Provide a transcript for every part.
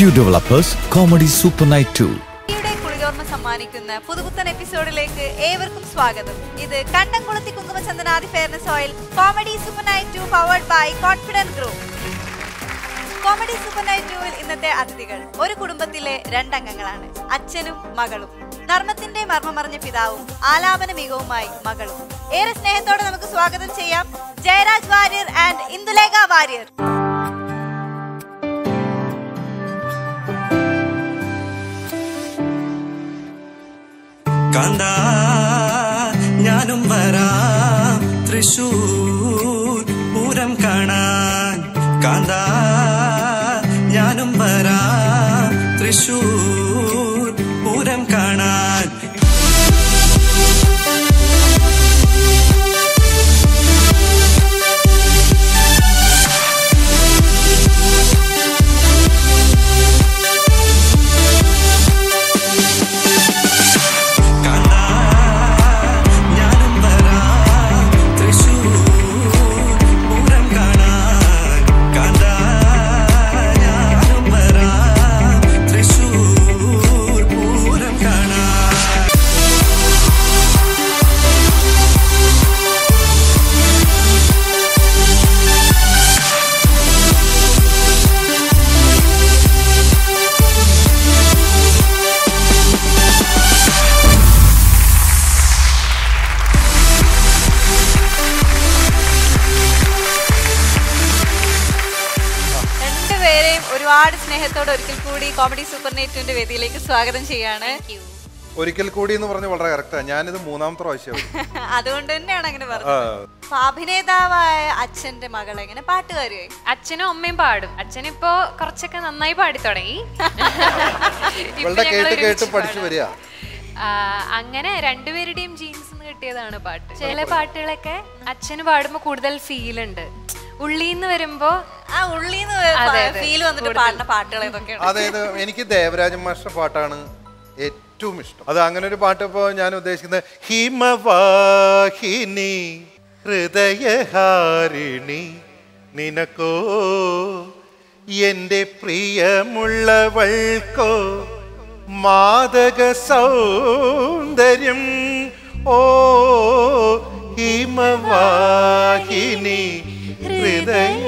Developers Comedy Super Night 2. യുടെ കുളിരോർമ്മ സമ്മാനിക്കുന്ന പുതുപുത്തൻ എപ്പിസോഡിലേക്ക് ഏവർക്കും സ്വാഗതം. ഇത് Kandamkulathy Kumkumachandanadi fairness oil comedy super night two powered by confident group comedy super night ടൂവിൽ ഇന്നത്തെ അതിഥികൾ ഒരു കുടുംബത്തിലെ രണ്ടംഗങ്ങളാണ്. അച്ഛനും മകളും. നർമ്മത്തിന്റെ മർമ്മമറിഞ്ഞ പിതാവും ആലാപന മികവുമായി മകളും. ഏറെ സ്നേഹത്തോടെ നമുക്ക് സ്വാഗതം ചെയ്യാം. ജയരാജ് വാര്യർ ആൻഡ് ഇന്ദുലേഖ വാര്യർ. കാന്താ ഞാനും വരാം. തൃശൂർ പൂരം കാണാൻ കണ്ട ഞാനും വരാം. തൃശൂർ കോമഡി സൂപ്പർ നെറ്റിന്റെ വേദിയിലേക്ക് സ്വാഗതം ചെയ്യാണ്. ഒരിക്കൽ കൂടി എന്ന് പറഞ്ഞ വളരെ കറക്റ്റാ ഞാനിത് മൂന്നാമത്തെ പ്രാവശ്യം അതുകൊണ്ട് തന്നെയാണ് അങ്ങനെ പറഞ്ഞത്. അഭിനേതാവായ അച്ഛന്റെ മകൾ എങ്ങനെ പാട്ടുകാരിയായി? അച്ഛനും അമ്മയും പാടും. അച്ഛനിപ്പോ കുറച്ചൊക്കെ നന്നായി പാടി തുടങ്ങി. കേട്ട് കേട്ട് പഠിച്ചു. വരിക. അങ്ങനെ രണ്ടുപേരുടെയും ജീൻസ് കിട്ടിയതാണ് പാട്ട്. ചില പാട്ടുകളൊക്കെ അച്ഛന് പാടുമ്പോൾ കൂടുതൽ ഫീൽ ഉണ്ട്. ഉള്ളീന്ന് വരുമ്പോ ആ ഉള്ളിന്ന്. ഫീൽ വന്നിട്ട് പാടുന്ന പാട്ടുകൾ അതായത് എനിക്ക് ദേവരാജൻ മാസ്റ്റർ പാട്ടാണ് ഏറ്റവും ഇഷ്ടം. അത് അങ്ങനെ ഒരു പാട്ട് ഇപ്പോ ഞാൻ ഉദ്ദേശിക്കുന്നത് ഹിമവാഹിനി ഹൃദയഹാരിണി നിനക്കോ എന്റെ പ്രിയമുള്ളവൾക്കോ മാതക സൗന്ദര്യം. ഓ ഹിമവാഹിനി ഹൃദയ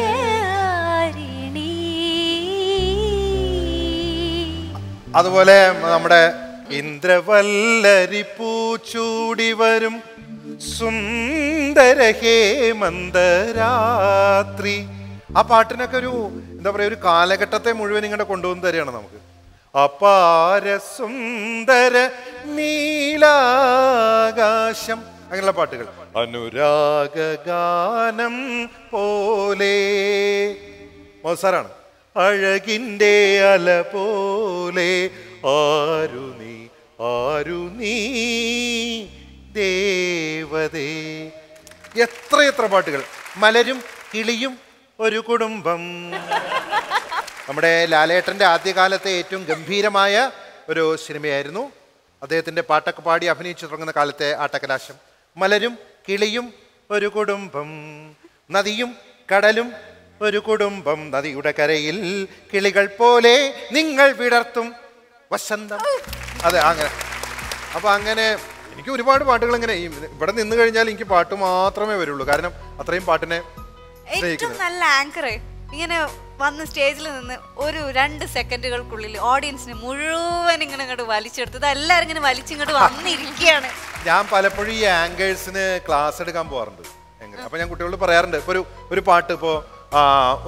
അതുപോലെ നമ്മുടെ ഇന്ദ്രവല്ലരി പൂച്ചൂടി വരും സുന്ദര ഹേമന്തരാത്രി ആ പാട്ടിനൊക്കെ ഒരു എന്താ പറയാ ഒരു കാലഘട്ടത്തെ മുഴുവൻ ഇങ്ങനെ കൊണ്ടുവന്ന് തരികയാണ് നമുക്ക്. അപാര സുന്ദര നീലാകാശം അങ്ങനെയുള്ള പാട്ടുകൾ. അനുരാഗ ഗാനം പോലെ മോസാറാണ് അഴകിന്റെ അല പോലെ ആരു നീ ആരു നീ ദേവതേ. എത്ര എത്ര പാട്ടുകൾ. മലരും കിളിയും ഒരു കുടുംബം. നമ്മുടെ ലാലേട്ടന്റെ ആദ്യകാലത്തെ ഏറ്റവും ഗംഭീരമായ ഒരു സിനിമയായിരുന്നു. അദ്ദേഹത്തിന്റെ പാട്ടൊക്കെ പാടി അഭിനയിച്ചു തുടങ്ങുന്ന കാലത്തെ ആട്ടക്കലാശം. മലരും കിളിയും ഒരു കുടുംബം നദിയും കടലും ഒരു കുടുംബം. നദിയുടെ കരയിൽ കിളികൾ പോലെ നിങ്ങൾ വിടർത്തും. വസന്തം. അതെ അങ്ങനെ. അപ്പൊ അങ്ങനെ എനിക്ക് ഒരുപാട് പാട്ടുകൾ ഇങ്ങനെ ഇവിടെ നിന്ന് കഴിഞ്ഞാൽ എനിക്ക് പാട്ട് മാത്രമേ വരുള്ളൂ. കാരണം അത്രയും പാട്ടിനെ ഏറ്റവും നല്ല ആങ്കറ് ഇങ്ങനെ വന്ന് സ്റ്റേജിൽ നിന്ന് ഒരു രണ്ട് സെക്കൻഡുകൾക്കുള്ളിൽ ഓഡിയൻസിനെ മുഴുവൻ ഇങ്ങനെ ഇങ്ങോട്ട് വലിച്ചെടുത്തത് എല്ലാവരും ഇങ്ങനെ വലിച്ചിങ്ങോട്ട് വന്നിരിക്കുകയാണ്. ഞാൻ പലപ്പോഴും ഈ ആങ്കേഴ്സിന് ക്ലാസ് എടുക്കാൻ പോകാറുണ്ട്. എങ്ങനെ? അപ്പൊ ഞാൻ കുട്ടികളോട് പറയാറുണ്ട് ഇപ്പൊ ഒരു ഒരു പാട്ട് ഇപ്പോ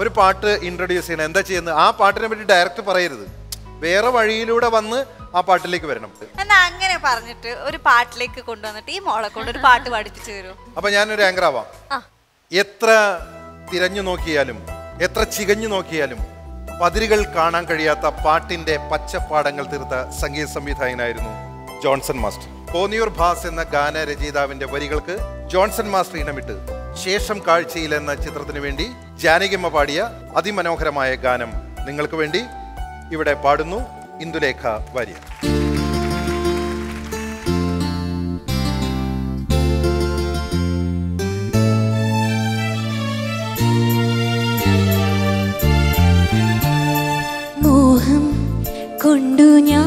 ഒരു പാട്ട് ഇൻട്രൊഡ്യൂസ് ചെയ്യണം. എന്താ ചെയ്യുന്നത്? ആ പാട്ടിനെ പറ്റി ഡയറക്റ്റ് പറയരുത്. വേറെ വഴിയിലൂടെ വന്ന് ആ പാട്ടിലേക്ക് വരണം. എന്നാ അങ്ങനെ പറഞ്ഞിട്ട് ഒരു പാട്ടിലേക്ക് കൊണ്ടുവന്നിട്ട് ഈ മോളെ കൊണ്ട് ഒരു പാട്ട് പഠിപ്പിച്ചു തരും. അപ്പൊ ഞാനൊരു ആങ്കർ ആവാം. എത്ര തിരഞ്ഞു നോക്കിയാലും എത്ര ചികഞ്ഞു നോക്കിയാലും പതിരുകൾ കാണാൻ കഴിയാത്ത പാട്ടിന്റെ പച്ചപ്പാടങ്ങൾ തീർത്ത സംഗീത സംവിധായകനായിരുന്നു ജോൺസൺ മാസ്റ്റർ. കോന്നിയൂർ ഭാസ് എന്ന ഗാനരചയിതാവിന്റെ വരികൾക്ക് ജോൺസൺ മാസ്റ്റർ ഇണമിട്ട് ശേഷം കാഴ്ചയിൽ എന്ന ചിത്രത്തിന് വേണ്ടി ജാനകിമ്മ പാടിയ അതിമനോഹരമായ ഗാനം നിങ്ങൾക്ക് വേണ്ടി ഇവിടെ പാടുന്നു ഇന്ദുലേഖ വാര്യർ. കൊണ്ടു ഞാൻ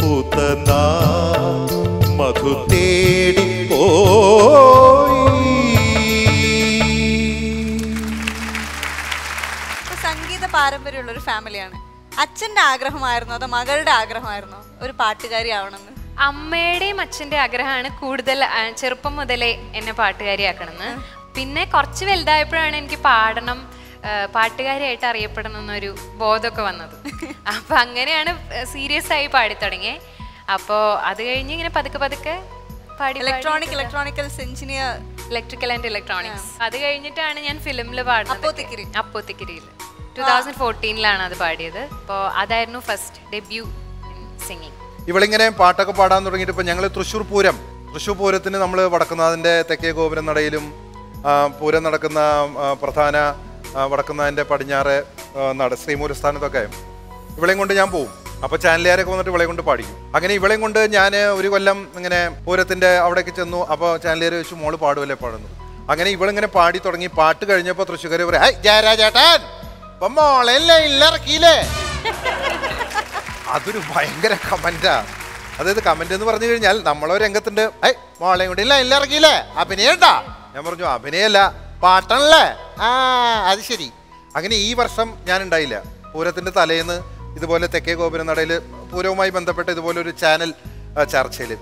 പൂത്തന മധു സംഗീത പാരമ്പര്യമുള്ള ഒരു ഫാമിലിയാണ്. അച്ഛന്റെ ആഗ്രഹമായിരുന്നോ അതോ മകളുടെ ആഗ്രഹമായിരുന്നോ? ഒരു പാട്ടുകാരി ആവണമെന്ന്. അമ്മയുടെയും അച്ഛന്റെ ആഗ്രഹമാണ് കൂടുതൽ ചെറുപ്പം മുതലേ എന്നെ പാട്ടുകാരിയാക്കണമെന്ന്. പിന്നെ കുറച്ച് വലുതായപ്പോഴാണ് എനിക്ക് പാടണം പാട്ടുകാരിയായിട്ട് അറിയപ്പെടണം എന്നൊരു ബോധമൊക്കെ വന്നത്. അപ്പൊ അങ്ങനെയാണ് സീരിയസ് ആയി പാടി തുടങ്ങിയത് അപ്പോൾ അത് കഴിഞ്ഞ് ഇങ്ങനെ പതുക്കെ പതുക്കെ പാടി electronic electronicals engineer electrical and electronics അത് കഴിഞ്ഞിട്ടാണ് ഞാൻ ഫിലിമിൽ പാടുന്നത്. അപ്പോത്തിക്കിരി. അപ്പോത്തിക്കിരിയിൽ ടൂ തൗസൻഡ് ഫോർട്ടീനിലാണ് അത് പാടിയത്. അപ്പോൾ അതായിരുന്നു ഫസ്റ്റ് ഡെബ്യൂ സിംഗിങ് ഇവളിങ്ങനെ പാട്ടൊക്കെ പാടാൻ തുടങ്ങിയിട്ട് ഇപ്പൊ ഞങ്ങൾ തൃശ്ശൂർ പൂരം തൃശ്ശൂർ പൂരത്തിന് നമ്മൾ വടക്കുന്നാഥന്റെ തെക്കേ ഗോപുരം നടയിലും പൂരം നടക്കുന്ന പ്രധാന വടക്കുന്നതിന്റെ പടിഞ്ഞാറ് നട ശ്രീമൂലസ്ഥാനത്തൊക്കെ ഇവളെയും കൊണ്ട് ഞാൻ പോവും. അപ്പോൾ ചാനലുകാരൊക്കെ വന്നിട്ട് ഇവളെ കൊണ്ട് പാടിക്കും. അങ്ങനെ ഇവളെയും കൊണ്ട് ഞാൻ ഒരു കൊല്ലം ഇങ്ങനെ പൂരത്തിന്റെ അവിടേക്ക് ചെന്നു. അപ്പോൾ ചാനലുകാർ വെച്ച് മോൾ പാടുമല്ലേ പാടുന്നു. അങ്ങനെ ഇവളിങ്ങനെ പാടി തുടങ്ങി. പാട്ട് കഴിഞ്ഞപ്പോൾ തൃശ്ശൂർ പറയാം "ഹേയ്, ജയരാജേട്ടൻ ഇപ്പം മോളല്ലേ ഇല്ലറക്കിയില്ലേ അതൊരു ഭയങ്കര കമന്റാ. അതായത് കമന്റ് എന്ന് പറഞ്ഞു കഴിഞ്ഞാൽ നമ്മളൊരു രംഗത്തുണ്ട്. ഹൈ മോളെ കൂടി ഇല്ല ഇല്ല ഇറങ്ങിയില്ലേ അഭിനയണ്ടാ ഞാൻ പറഞ്ഞു അഭിനയല്ല പാട്ടാണല്ലേ? ആ അത് ശരി. അങ്ങനെ ഈ വർഷം ഞാൻ ഉണ്ടായില്ല പൂരത്തിന്റെ തലേന്ന് ഇതുപോലെ തെക്കേ ഗോപുരം നടയിൽ പൂരവുമായി ബന്ധപ്പെട്ട ഇതുപോലെ ഒരു ചാനൽ ചർച്ചയിൽ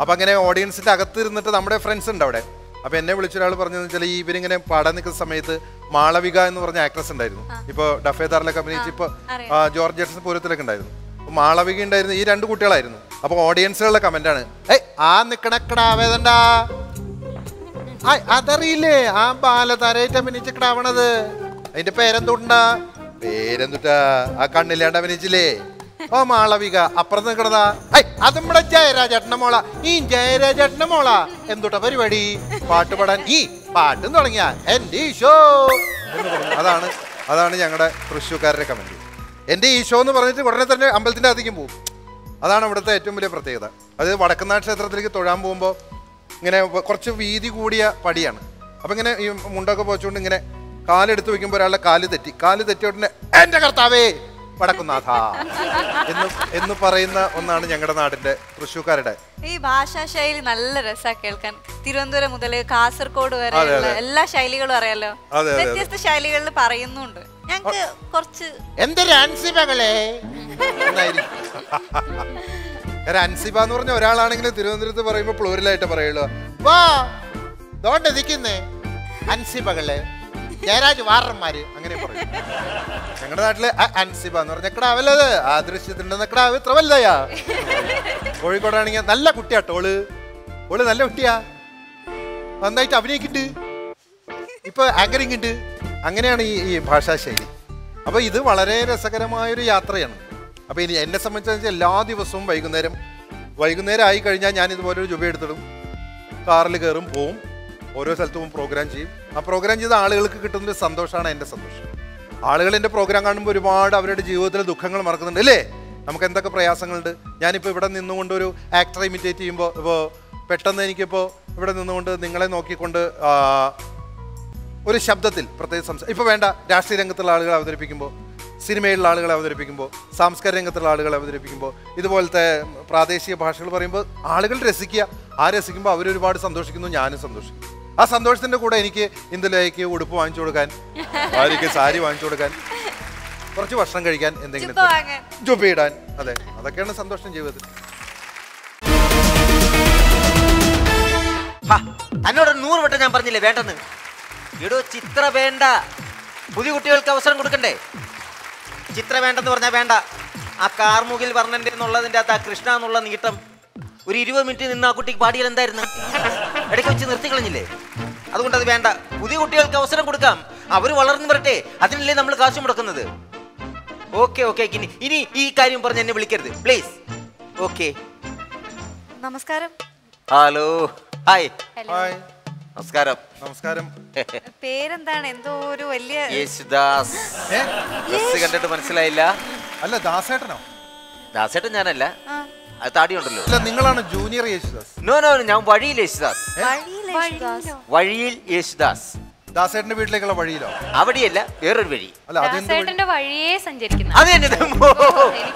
അപ്പം അങ്ങനെ ഓഡിയൻസിന്റെ അകത്ത് ഇരുന്നിട്ട് നമ്മുടെ ഫ്രണ്ട്സ് ഉണ്ട് അവിടെ. അപ്പോൾ എന്നെ വിളിച്ചൊരാൾ പറഞ്ഞതെന്ന് വെച്ചാൽ ഈ ഇവരിങ്ങനെ പാടാൻ നിൽക്കുന്ന സമയത്ത് മാളവിക എന്ന് പറഞ്ഞ ആക്ട്രസ് ഉണ്ടായിരുന്നു. ഇപ്പോൾ ഡഫേദാറിലൊക്കെ അഭിനയിച്ച് ഇപ്പോൾ ജോർജ് ജെറ്റ്സൺ പൂരത്തിലൊക്കെ ഉണ്ടായിരുന്നു. അപ്പോൾ മാളവിക ഉണ്ടായിരുന്നു ഈ രണ്ട് കുട്ടികളായിരുന്നു. അപ്പോൾ ഓഡിയൻസുകളുടെ കമന്റാണ് ഏയ് ആ നിക്കണക്കടാവേദണ്ടാ ആ അതറിയില്ലേ? ആ ബാല തരയിട്ട കിടാവണത്. അതിന്റെ പേരെന്തുണ്ടാ? പേരെന്തുട്ടാ? ആ കണ്ണില്ലാണ്ട് അഭിനയിച്ചില്ലേ? ഓ മാളവിക അപ്പുറത്ത് നിൽക്കണതാ ഐ അത് നമ്മുടെ ജയരാജേട്ടന്റെ മോള. ഈ ജയരാജേട്ടന്റെ മോള. എന്തുട്ടാ പരിപാടി? പാട്ട് പാടാൻ ഈ പാട്ടും തുടങ്ങിയ. എന്റെ ഈശോ. അതാണ് അതാണ് ഞങ്ങളുടെ തൃശ്ശൂക്കാരുടെ കമന്റ്. എന്റെ ഈശോ എന്ന് പറഞ്ഞിട്ട് ഉടനെ തന്നെ അമ്പലത്തിന്റെ അധികം പോകും അതാണ് ഇവിടുത്തെ ഏറ്റവും വലിയ പ്രത്യേകത. അത് വടക്കനാട് ക്ഷേത്രത്തിലേക്ക് തൊഴാൻ പോകുമ്പോൾ ഇങ്ങനെ കുറച്ച് വീതി കൂടിയ പടിയാണ്. അപ്പം ഇങ്ങനെ ഈ മുണ്ടൊക്കെ പോച്ചുകൊണ്ട് ഇങ്ങനെ കാലെടുത്ത് വയ്ക്കുമ്പോൾ ഒരാളുടെ കാൽ തെറ്റി. കാൽ തെറ്റിയ ഉടനെ എന്റെ കർത്താവേ വടക്കുന്നാഥ എന്ന് എന്ന് പറയുന്ന ഒന്നാണ് ഞങ്ങളുടെ നാടിന്റെ തൃശ്ശൂക്കാരുടെ ഈ ഭാഷാ ശൈലി നല്ല രസാ കേൾക്കാൻ. തിരുവനന്തപുരം മുതൽ കാസർഗോഡ് വരെ. എല്ലാ ശൈലികളും അറിയാലോ. വ്യത്യസ്ത ശൈലികളിൽ പറയുന്നുണ്ട്. ഞങ്ങക്ക് കുറച്ച് എന്തൊരു അൻസിബ എന്ന് പറഞ്ഞ ഒരാളാണെങ്കിൽ തിരുവനന്തപുരത്ത് പറയുമ്പോൾ പ്ലൂരിലായിട്ട് പറയുള്ളൂ. വാ ദോണ്ട് നിൽക്കുന്നേ അൻസിബകളെ ജയരാജ് വാറന്മാര് അങ്ങനെ പറയും. ഞങ്ങളുടെ നാട്ടിൽ അൻസിബ എന്ന് പറഞ്ഞ എക്കടാ വല്ലത് ആ ദൃശ്യത്തിന്റെ എക്കടാ ഇത്ര വല്ലതയാ കോഴിക്കോടാണെങ്കിൽ നല്ല കുട്ടിയാ ടോൾ ഓൾ. നല്ല കുട്ടിയാ. നന്നായിട്ട് അഭിനയിക്കുന്നുണ്ട്. ഇപ്പൊ ആങ്കറിംഗ് ഉണ്ട്. അങ്ങനെയാണ് ഈ ഈ ഭാഷാശൈലി അപ്പൊ ഇത് വളരെ രസകരമായൊരു യാത്രയാണ്. അപ്പൊ ഇനി എന്നെ സംബന്ധിച്ച് എല്ലാ ദിവസവും വൈകുന്നേരം വൈകുന്നേരം ആയി കഴിഞ്ഞാൽ ഞാൻ ഇതുപോലെ ഒരു ജുബ എടുത്തിടും. കാറിൽ കയറും പോവും. ഓരോ സ്ഥലത്തും പ്രോഗ്രാം ചെയ്യും. ആ പ്രോഗ്രാം ചെയ്ത ആളുകൾക്ക് കിട്ടുന്നൊരു സന്തോഷമാണ് എന്റെ സന്തോഷം. ആളുകൾ എന്റെ പ്രോഗ്രാം കാണുമ്പോൾ ഒരുപാട് അവരുടെ ജീവിതത്തിലെ ദുഃഖങ്ങൾ മറക്കുന്നുണ്ട്. അല്ലേ നമുക്ക് എന്തൊക്കെ പ്രയാസങ്ങളുണ്ട്? ഞാനിപ്പോൾ ഇവിടെ നിന്നുകൊണ്ട് ഒരു ആക്ടറെ ഇമിറ്റേറ്റ് ചെയ്യുമ്പോൾ ഇപ്പോൾ പെട്ടെന്ന് എനിക്കിപ്പോൾ ഇവിടെ നിന്നുകൊണ്ട് നിങ്ങളെ നോക്കിക്കൊണ്ട് ഒരു ശബ്ദത്തിൽ പ്രത്യേകിച്ച് സംസാരം ഇപ്പോൾ വേണ്ട രാഷ്ട്രീയ രംഗത്തുള്ള ആളുകൾ അവതരിപ്പിക്കുമ്പോൾ സിനിമയിലുള്ള ആളുകളെ അവതരിപ്പിക്കുമ്പോൾ സാംസ്കാരിക രംഗത്തുള്ള ആളുകളെ അവതരിപ്പിക്കുമ്പോൾ ഇതുപോലത്തെ പ്രാദേശിക ഭാഷകൾ പറയുമ്പോൾ ആളുകൾ രസിക്കുക ആ രസിക്കുമ്പോൾ അവരൊരുപാട് സന്തോഷിക്കുന്നു ഞാനും സന്തോഷിക്കുന്നു. ആ സന്തോഷത്തിന്റെ കൂടെ എനിക്ക് ഇന്ദലേക്ക് ഉടുപ്പ് വാങ്ങിച്ചു കൊടുക്കാൻ ഭാര്യയ്ക്ക് സാരി വാങ്ങിച്ചു കൊടുക്കാൻ കുറച്ച് ഭക്ഷണം കഴിക്കാൻ എന്തെങ്കിലും. ജുബയിടാൻ അതെ അതൊക്കെയാണ് സന്തോഷം ജീവിതത്തിൽ. ഹാ, എന്നോട് നൂറ് വട്ടം ഞാൻ പറഞ്ഞില്ലേ വേണ്ടെന്ന്? ഇടോ ചിത്ര വേണ്ട. പുതിയ കുട്ടികൾക്ക് അവസരം കൊടുക്കണ്ടേ? ചിത്ര വേണ്ടെന്ന് പറഞ്ഞാൽ വേണ്ട. ആ കാർമുകിൽ വർണന്റെ എന്നുള്ളതിന്റെ അകത്ത് ആ കൃഷ്ണ എന്നുള്ള നീട്ടം ഒരു ഇരുപത് മിനിറ്റ് നിന്ന് ആ കുട്ടിക്ക് പാടിയാൽ എന്തായിരുന്നു? ഇടയ്ക്ക് വെച്ച് നിർത്തി കളഞ്ഞില്ലേ? അതുകൊണ്ട് അത് വേണ്ട. പുതിയ കുട്ടികൾക്ക് അവസരം കൊടുക്കാം. അവർ വളർന്നു വരട്ടെ. അതിനല്ലേ നമ്മൾ കാശ് മുടക്കുന്നത്. ഓക്കെ ഓക്കെ ഇനി ഇനി ഈ കാര്യം പറഞ്ഞ് എന്നെ വിളിക്കരുത്. Please okay. നമസ്കാരം. ഹലോ ഹായ് ഹായ് നമസ്കാരം. നമസ്കാരം. പേരെന്താണ്? എന്തോ ഒരു വലിയ യേശുദാസ്. ഡ്രസ് കണ്ടിട്ട് മനസ്സിലായില്ല? അല്ല ദാസേട്ടനോ? ദാസേട്ടൻ ഞാനല്ല. താടിയുണ്ടല്ലോ. അല്ല നിങ്ങളാണ് ജൂനിയർ യേശുദാസ്. നോ നോ ഞാൻ വഴിയിൽ യേശുദാസ്. വഴിയിൽ യേശുദാസ്. ദാസേട്ടന്റെ വീട്ടിലേക്കുള്ള വഴിയിലോ? അവിടെയല്ല വേറൊരു വഴി. അല്ല ദാസേട്ടന്റെ വഴിയേ സഞ്ചരിക്കുന്നു അത് തന്നെ.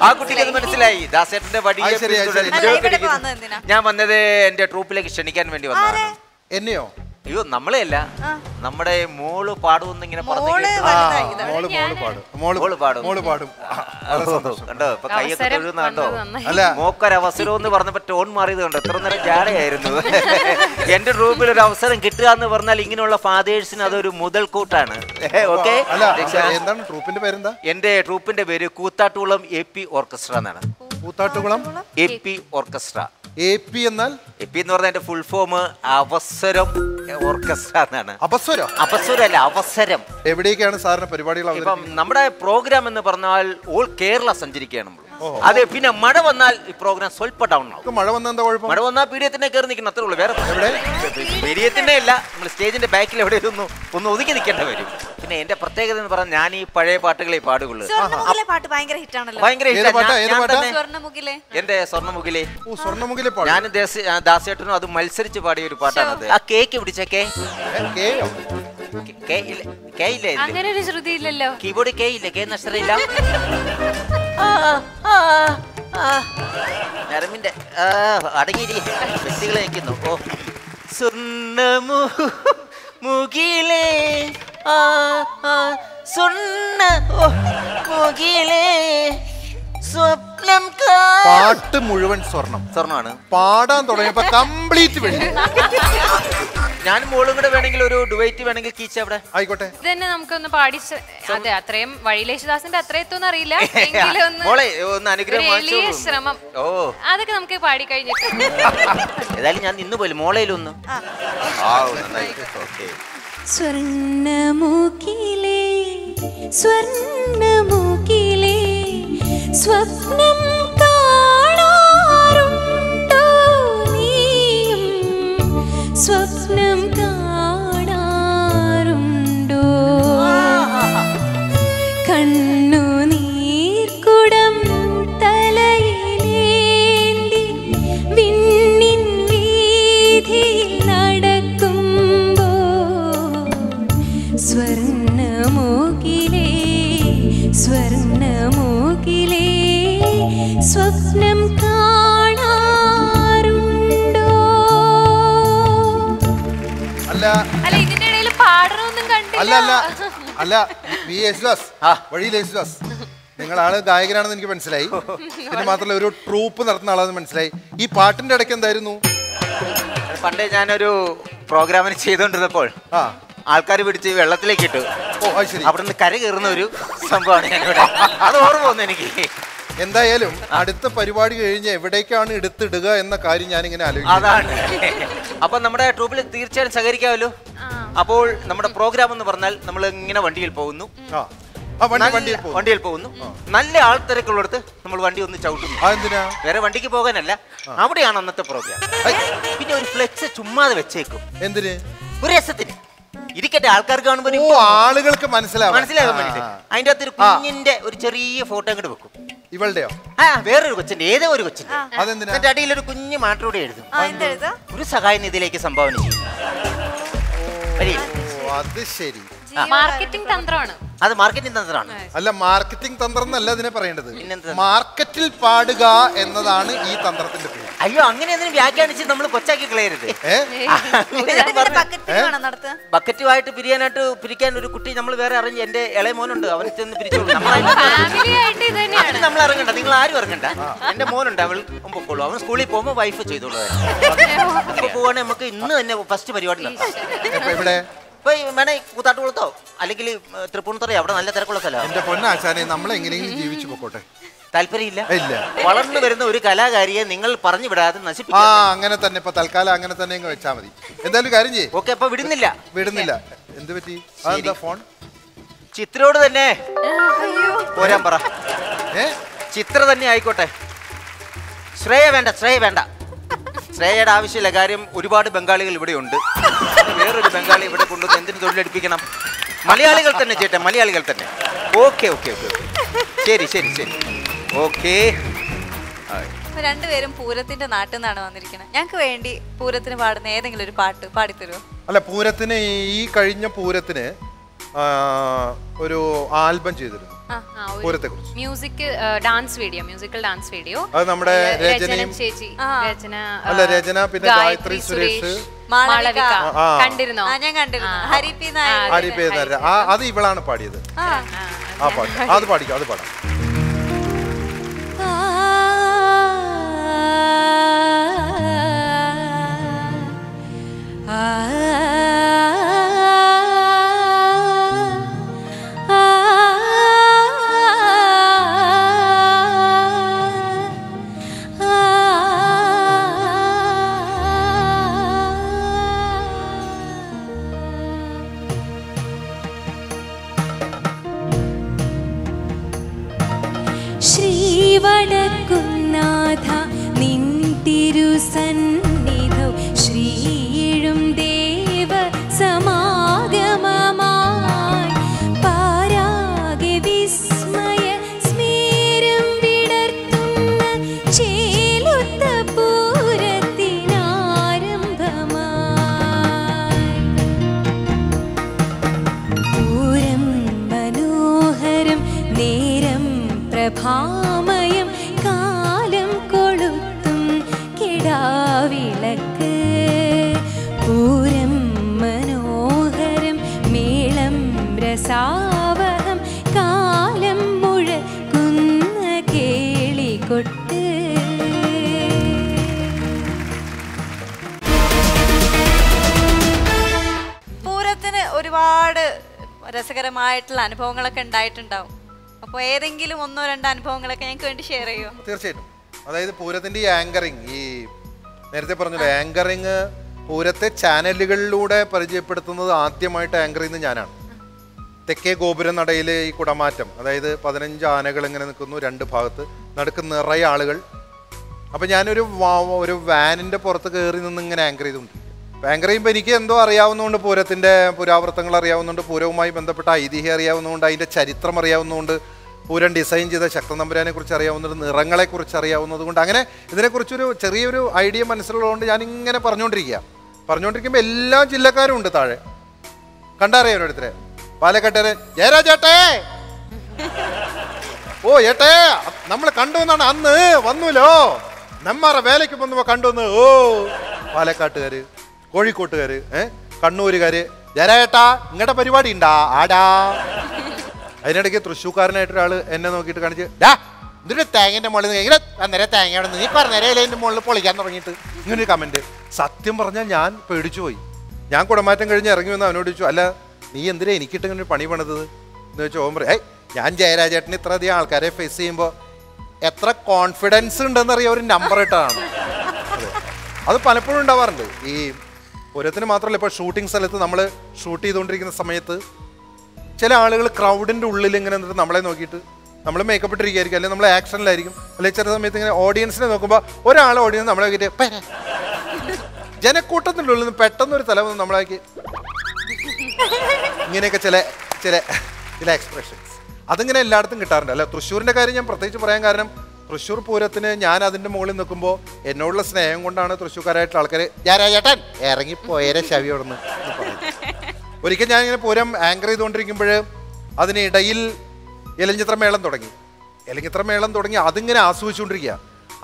ആ കുട്ടിക്ക് അത് മനസ്സിലായി. ദാസേട്ടന്റെ വഴിയെ? ഞാൻ വന്നത് എന്റെ ട്രൂപ്പിലേക്ക് ക്ഷണിക്കാൻ വേണ്ടി വന്നതാണ്. എന്നെയോ? അയ്യോ നമ്മളേ അല്ല നമ്മുടെ മോൾ പാടുമെന്ന് ഇങ്ങനെ പാടും. മോൾ മോൾ പാടും. മോൾ പാടും. ആ, വളരെ സന്തോഷം. കണ്ടോ? ഇപ്പൊ കൈയൊക്കെ അവസരം തൊഴുന്ന കണ്ടോ? വന്നത് നന്നായി. അല്ല. മോക്കൊരവസരം എന്ന് പറഞ്ഞപ്പോ ടോൺ മാറിയത് കണ്ടോ എത്ര നേരം ജാടയായിരുന്നു എന്റെ റൂമിൽ ഒരു അവസരം കിട്ടുക എന്ന് പറഞ്ഞാൽ ഇങ്ങനെയുള്ള ഫാദേഴ്സിന് അതൊരു മുതൽക്കൂട്ടാണ്. ഓക്കെ എന്റെ ട്രൂപ്പിന്റെ പേര് കൂത്താട്ടുകുളം എ പി ഓർക്കസ്ട്ര എന്നാണ്. Koothattukulam? A P orchestra A P എന്നാൽ? എ പി എന്ന് ഫുൾ ഫോം അവസരം ഓർക്കസ്ട്ര എന്നാണ് അപസ്വരോ. അവസരമല്ല അവസരം. സാറിന് പരിപാടികൾ ഇപ്പം നമ്മുടെ പ്രോഗ്രാം എന്ന് പറഞ്ഞാൽ ഓൾ കേരള സഞ്ചരിക്കുകയാണ് നമ്മൾ. അതെ പിന്നെ മഴ വന്നാൽ ഈ പ്രോഗ്രാം സ്വല്പ ഡൗൺ ആവും. മഴ വന്നാൽ എന്താ കുഴപ്പം? മഴ വന്നാൽ പീഡിയത്തിനെ കയറി നിൽക്കണം അത്രേ ഉള്ളൂ. വേറെ എവിടെ? പീഡിയത്തിന്റെ അല്ല നമ്മൾ സ്റ്റേജിന്റെ ബാക്കിൽ എവിടെ ഒന്ന് ഒന്ന് ഒതുക്കി നിൽക്കേണ്ട വരും. പിന്നെ എന്റെ പ്രത്യേകത എന്ന് പറഞ്ഞാൽ ഞാൻ ഈ പഴയ പാട്ടുകളെ പാടുകയുള്ളൂ. പാട്ട് ഭയങ്കര ഹിറ്റാണല്ലോ ഭയങ്കര ഹിറ്റ് ഇഷ്ടാ. പാട്ടാ? ഞാൻ- ഏത് ഞാൻ പാട്ടാ? സ്വർണമുഖിലെ. എന്റെ സ്വർണമുഖിലെ. ഓ സ്വർണമുഖിലെ ഞാനും ദേശ- ദാസേട്ടനും അത് മത്സരിച്ച് പാടിയ ഒരു പാട്ടാണ് പാട്ടാണത് ആ കേക്ക് പിടിച്ചേക്കേ. കേ? കേ ഇല്ല കേ ഇല്ല ഇതിൽ. അങ്ങനെ ഒരു ശ്രുതി ഇല്ലല്ലോ. കീബോർഡ് കേ ഇല്ല കേ നഷ്ടമില്ല ഞരമ്പിന്റെ അടങ്ങിയിരി. വ്യക്തികൾ നിൽക്കുന്നു. ഓ. സ്വർണമു മുകിലേ ആ സ്വർണ ഓ, മുകിലേ സ്വപ്നം പാട്ട് മുഴുവൻ സ്വർണം. സ്വർണമാണ് പാടാൻ തുടങ്ങിയപ്പോ കംപ്ലീറ്റ് വെള്ളി. ഞാനും മോളും കൂടെ വേണമെങ്കിൽ ഒരു ഡുവൈറ്റ് വേണമെങ്കിൽ കീച്ച അവിടെ. ആയിക്കോട്ടെ. ഇത് തന്നെ നമുക്കൊന്ന് പാടി അതെ അത്രയും വഴിയിലേശുദാസിന്റെ അത്ര എത്തുമെന്ന് അറിയില്ല. എങ്കിലും ഒന്ന് മോളെ ഒന്ന് അനുഗ്രഹം എളിയ ശ്രമം. ഓ. അതൊക്കെ നമുക്ക് പാടി കഴിഞ്ഞിട്ട്. ഏതായാലും ഞാൻ നിന്ന് പോലും മോളയിലൊന്ന് ആ. സ്വർണമൂക്കിലേ സ്വർണമുഖിലേ സ്വപ്നം സ്വപ്നം കാണാറുണ്ടോ? കണ്ണു നീർക്കുടം തലയിലേന്തി വിണ്ണിൻ വീതി നടക്കുമ്പോ സ്വർണമുകിലേ സ്വർണമുകിലേ സ്വപ്നം അല്ല. ഇതിന്റെ ഇടയിൽ പാടണമൊന്നും അല്ല അല്ല. അല്ല വി യേശുദാസ്. വഴിയിൽ യേശുദാസ്. നിങ്ങൾ ആൾ ഗായകനാണെന്ന് എനിക്ക് മനസ്സിലായി. പിന്നെ മാത്രമല്ല ഒരു ട്രൂപ്പ് നടത്തുന്ന ആളാണെന്ന് മനസ്സിലായി. ഈ പാട്ടിന്റെ ഇടയ്ക്ക് എന്തായിരുന്നു? പണ്ട് ഞാനൊരു പ്രോഗ്രാമിന് ചെയ്തുകൊണ്ടിരുന്നപ്പോൾ ആ. ആൾക്കാർ പിടിച്ച് വെള്ളത്തിലേക്ക് ഇട്ടു. ഓ ശരി. അവിടെ നിന്ന് കര കയറുന്ന ഒരു സംഭവമാണ് ഞാനിവിടെ. അത് ഓർമ്മ വന്നു എനിക്ക്. എന്തായാലും അടുത്ത പരിപാടി കഴിഞ്ഞ് എവിടേക്കാണ് എടുത്തിടുക എന്ന കാര്യം ഞാനിങ്ങനെ ആലോചിക്കും അതാണ്. അപ്പൊ നമ്മുടെ ട്രൂപ്പിൽ തീർച്ചയായും സഹകരിക്കാമല്ലോ? അപ്പോൾ നമ്മുടെ പ്രോഗ്രാം എന്ന് പറഞ്ഞാൽ നമ്മൾ ഇങ്ങനെ വണ്ടിയിൽ പോകുന്നു. വണ്ടിയിൽ പോകും വണ്ടിയിൽ പോകുന്നു. നല്ല ആൾത്തിരക്കുള്ളിടത്ത് നമ്മൾ വണ്ടി ഒന്ന് ചവിട്ടുന്നു. വേറെ വണ്ടിക്ക് പോകാനല്ല. അവിടെയാണ് അന്നത്തെ പ്രോഗ്രാം. പിന്നെ ഒരു ഫ്ലെക്സ് ചുമ്മാതെ വെച്ചേക്കും. എന്തിന്? ഒരു രസത്തിന്. ഇരിക്കട്ടെ ആൾക്കാർ കാണുമ്പോൾ ആളുകൾക്ക് മനസ്സിലാവും. മനസ്സിലാകാൻ വേണ്ടിട്ട്. അതിന്റെ അകത്ത് ഒരു കുഞ്ഞിന്റെ ഒരു ചെറിയ ഫോട്ടോ അങ്ങോട്ട് വെക്കും. ഇവളുടെയോ? ആ വേറൊരു കൊച്ചിന്റെ ഏതോ ഒരു കൊച്ചിന്റെ എന്റെ എന്നിട്ട് അടിയിൽ ഒരു കുഞ്ഞു മാറ്ററൂടെ എഴുതും. ഒരു സഹായ നിധിയിലേക്ക് സംഭാവന ചെയ്യും. അത് ശരി. മാർക്കറ്റിംഗ് തന്ത്രമാണ്. അത് മാർക്കറ്റിംഗ് തന്ത്രമാണ്. അല്ല മാർക്കറ്റിംഗ് തന്ത്രം എന്നല്ല അതിനെ പറയേണ്ടത്. മാർക്കറ്റിൽ പാടുക എന്നതാണ് ഈ തന്ത്രത്തിന്റെ പേര്. അയ്യോ അങ്ങനെ അതിന് വ്യാഖ്യാനിച്ച് നമ്മൾ കൊച്ചാക്കി കളയരുത്. ബക്കറ്റുമായിട്ട് പിരിയാനായിട്ട് പിരിക്കാൻ ഒരു കുട്ടി നമ്മൾ വേറെ അറിഞ്ഞ് എന്റെ ഇളയ മോനുണ്ട് അവൻ ചെന്ന് പിരിച്ചോളൂ. നമ്മൾ ഇറങ്ങണ്ട. നിങ്ങൾ ആരും ഇറങ്ങണ്ട. എന്റെ മോനുണ്ട് അവൾ പൊക്കോളൂ അവൻ സ്കൂളിൽ പോകുമ്പോൾ വൈഫ് ചെയ്തോളൂ. അപ്പൊ പോവാണെങ്കിൽ നമുക്ക് ഇന്ന് തന്നെ ഫസ്റ്റ് പരിപാടി നടത്താം ഇപ്പൊ ഇപ്പൊ വേണേ അല്ലെങ്കിൽ തൃപ്പൂണിത്തറ അവിടെ നല്ല തിരക്കുള്ള സ്ഥലമാണ് എന്റെ പൊന്നാശാനെ നമ്മൾ എങ്ങനെയെങ്കിലും ജീവിച്ചു പൊക്കോട്ടെ. താല്പര്യമില്ല. ഇല്ല. വളർന്നു വരുന്ന ഒരു കലാകാരിയെ നിങ്ങൾ പറഞ്ഞു വിടാതെ ആ അങ്ങനെ തന്നെ ഇപ്പൊ തൽക്കാലം അങ്ങനെ തന്നെ അങ്ങ് വെച്ചാ മതി. എന്തായാലും കാര്യം ചെയ്യും. ഓക്കെ അപ്പൊ വിടുന്നില്ല. വിടുന്നില്ല. എന്ത് പറ്റി? അതെന്താ ഫോൺ? ചിത്രയോട് തന്നെ. പോരാൻ പറ. ഏ? ചിത്ര തന്നെ ആയിക്കോട്ടെ. ശ്രേയ വേണ്ട ശ്രേയ വേണ്ട. ശ്രേയയുടെ ആവശ്യമില്ല. കാര്യം ഒരുപാട് ബംഗാളികൾ ഇവിടെ ഉണ്ട്. വേറൊരു ബംഗാളി ഇവിടെ കൊണ്ടുവന്ന് എന്തിനു തൊഴിലെടുപ്പിക്കണം? മലയാളികൾ തന്നെ ചേട്ടാ മലയാളികൾ തന്നെ. Okay okay okay. ശരി ശരി ശരി. ഓക്കെ. രണ്ടുപേരും പൂരത്തിന്റെ നാട്ടിൽ നിന്നാണ് വന്നിരിക്കുന്നത്. ഞങ്ങൾക്ക് വേണ്ടി പൂരത്തിന് പാടുന്ന ഏതെങ്കിലും ഒരു പാട്ട് പാടിത്തരുമോ അല്ല പൂരത്തിന് ഈ കഴിഞ്ഞ പൂരത്തിന് ഒരു ആൽബം ചെയ്തിരുന്നു. പൂരത്തെ കുറിച്ച് music dance video musical dance video അത് നമ്മുടെ രചനയും ചേച്ചി. രചന അല്ല, രചന, പിന്നെ ഗായത്രി സുരേഷ്. കണ്ടിരുന്നോ? ഞാൻ കണ്ടിരുന്നു. ഹരിപി ഹരി നായർ. ആരി പേര് അത് ഇവളാണ് പാടിയത്. ആ ആ പാട്ട്. അത് പാടിക്കും അത് പാടാം. പ്രഭാമയം കാലം കൊളുത്തും കിടാവിളക്ക്. പൂരം മനോഹരം മേളം രസാവഹം കാലം മുഴക്കുന്ന കേളികൊട്ട്. ഒരുപാട് രസകരമായിട്ടുള്ള അനുഭവങ്ങളൊക്കെ ഉണ്ടായിട്ടുണ്ടാവും. അപ്പോൾ ഏതെങ്കിലും ഒന്നോ രണ്ടോ അനുഭവങ്ങളൊക്കെ ഞങ്ങൾക്ക് വേണ്ടി ഷെയർ ചെയ്യുമോ തീർച്ചയായിട്ടും. അതായത് പൂരത്തിന്റെ ഈ ആങ്കറിങ് ഈ നേരത്തെ പറഞ്ഞല്ലോ ആങ്കറിങ് പൂരത്തെ ചാനലുകളിലൂടെ പരിചയപ്പെടുത്തുന്നത് ആദ്യമായിട്ട് ആങ്കർ ചെയ്യുന്നത് ഞാനാണ്. തെക്കേ ഗോപുര നടയിൽ ഈ കുടമാറ്റം അതായത് പതിനഞ്ച് ആനകൾ ഇങ്ങനെ നിൽക്കുന്നു രണ്ട് ഭാഗത്ത് നടുക്ക് നിറയെ ആളുകൾ. അപ്പം ഞാനൊരു ഒരു വാനിന്റെ പുറത്ത് കയറി നിന്ന് ഇങ്ങനെ ആങ്കർ ചെയ്തുകൊണ്ടിരിക്കും ആങ്കർ ചെയ്യുമ്പോൾ എനിക്ക് എന്തോ അറിയാവുന്നതുകൊണ്ട് പൂരത്തിന്റെ പുരാവൃത്തങ്ങൾ അറിയാവുന്നതുകൊണ്ട് പൂരവുമായി ബന്ധപ്പെട്ട ഐതിഹ്യം അറിയാവുന്നതുകൊണ്ട് അതിന്റെ ചരിത്രം അറിയാവുന്നതുകൊണ്ട് പൂരം ഡിസൈൻ ചെയ്ത ശക്തൻ തമ്പുരാനെ കുറിച്ച് അറിയാവുന്നത് നിറങ്ങളെക്കുറിച്ച് അറിയാവുന്നത് കൊണ്ട് അങ്ങനെ ഇതിനെക്കുറിച്ചൊരു ചെറിയൊരു ഐഡിയ മനസ്സിലുള്ളതുകൊണ്ട് ഞാൻ ഇങ്ങനെ പറഞ്ഞുകൊണ്ടിരിക്കുക പറഞ്ഞുകൊണ്ടിരിക്കുമ്പോൾ എല്ലാ ജില്ലക്കാരും ഉണ്ട് താഴെ. കണ്ടറിയാം ഓരോരുത്തരെ പാലക്കാട്ടുകാരൻ ജയരാജേട്ടേ! ഓ ഏട്ടേ! നമ്മൾ കണ്ടു എന്നാണ് അന്ന് വന്നുല്ലോ നെമ്മാറ വേലയ്ക്ക് വന്നു കണ്ടു എന്ന്. ഓ പാലക്കാട്ടുകാര് കോഴിക്കോട്ടുകാര് ഏഹ് കണ്ണൂരുകാര് ജയരാജേട്ടാ നിങ്ങളുടെ പരിപാടി ഉണ്ടാ ആടാ. അതിനിടയ്ക്ക് തൃശ്ശൂക്കാരനായിട്ട് ഒരാൾ എന്നെ നോക്കിയിട്ട് കാണിച്ച് ഡാ ഇതിന്റെ തേങ്ങന്റെ മുകളിൽ ഇങ്ങനെ അന്നേരം അവിടെ നീ പറഞ്ഞേരെ അതിന്റെ മുകളിൽ പൊളിക്കാൻ തുടങ്ങിയിട്ട്? ഇങ്ങനെ ഒരു കമന്റ് സത്യം പറഞ്ഞാൽ ഞാൻ പേടിച്ചു പോയി ഞാൻ കുടമാറ്റം കഴിഞ്ഞ് ഇറങ്ങി വന്ന് അവനോട് ചോദിച്ചു അല്ല നീ എന്തിനാ എനിക്കിട്ട് ഇങ്ങനെ ഒരു പണി പണിതത്? എന്ന് വെച്ചാൽ ഓം പറയും ഞാൻ ജയരാജേട്ടന് ഇത്ര അധികം ആൾക്കാരെ ഫേസ് ചെയ്യുമ്പോൾ എത്ര കോൺഫിഡൻസ് ഉണ്ടെന്ന് ഉണ്ടെന്നറിയാം ഒരു നമ്പർ ഇട്ടാണ്. അത്. പലപ്പോഴും ഉണ്ടാവാറുണ്ട്. ഈ ഓരോത്തിന് മാത്രമല്ല ഇപ്പോൾ ഷൂട്ടിംഗ് സ്ഥലത്ത് നമ്മൾ ഷൂട്ട് ചെയ്തുകൊണ്ടിരിക്കുന്ന സമയത്ത് ചില ആളുകൾ ക്രൗഡിന്റെ ഉള്ളിൽ ഇങ്ങനെ നിന്നിട്ട് നമ്മളെ നോക്കിയിട്ട് നമ്മൾ മേക്കപ്പ് ഇട്ടിരിക്കുകയായിരിക്കും അല്ലെങ്കിൽ നമ്മൾ ആക്ഷനിലായിരിക്കും അല്ലെങ്കിൽ ചില സമയത്ത് ഇങ്ങനെ ഓഡിയൻസിനെ നോക്കുമ്പോൾ ഒരാൾ ഓഡിയൻസ് നമ്മളെ നോക്കിയിട്ട്. ജനക്കൂട്ടത്തിന്റെ ഉള്ളിൽ നിന്ന് പെട്ടെന്ന് ഒരു തല വന്ന് നമ്മളാക്കി ഇങ്ങനെയൊക്കെ ചില ചില ചില എക്സ്പ്രഷൻസ് അതിങ്ങനെ എല്ലായിടത്തും കിട്ടാറുണ്ട് അല്ല? തൃശ്ശൂരിന്റെ കാര്യം ഞാൻ പ്രത്യേകിച്ച് പറയാൻ കാരണം തൃശ്ശൂർ പൂരത്തിന് ഞാൻ അതിന്റെ മുകളിൽ നിൽക്കുമ്പോൾ എന്നോടുള്ള സ്നേഹം കൊണ്ടാണ് തൃശ്ശൂർക്കാരായിട്ടുള്ള ആൾക്കാർ ഞാൻ ചേട്ടൻ? ഇറങ്ങിപ്പോയേരെ എന്ന് പറയുന്നത്. ഒരിക്കൽ ഞാൻ ഇങ്ങനെ പൂരം ആങ്കർ ചെയ്തുകൊണ്ടിരിക്കുമ്പോൾ അതിനിടയിൽ ഇലഞ്ഞിത്ര മേളം തുടങ്ങി. ഇലഞ്ഞിത്ര മേളം തുടങ്ങി അതിങ്ങനെ ആസ്വദിച്ചുകൊണ്ടിരിക്കുക.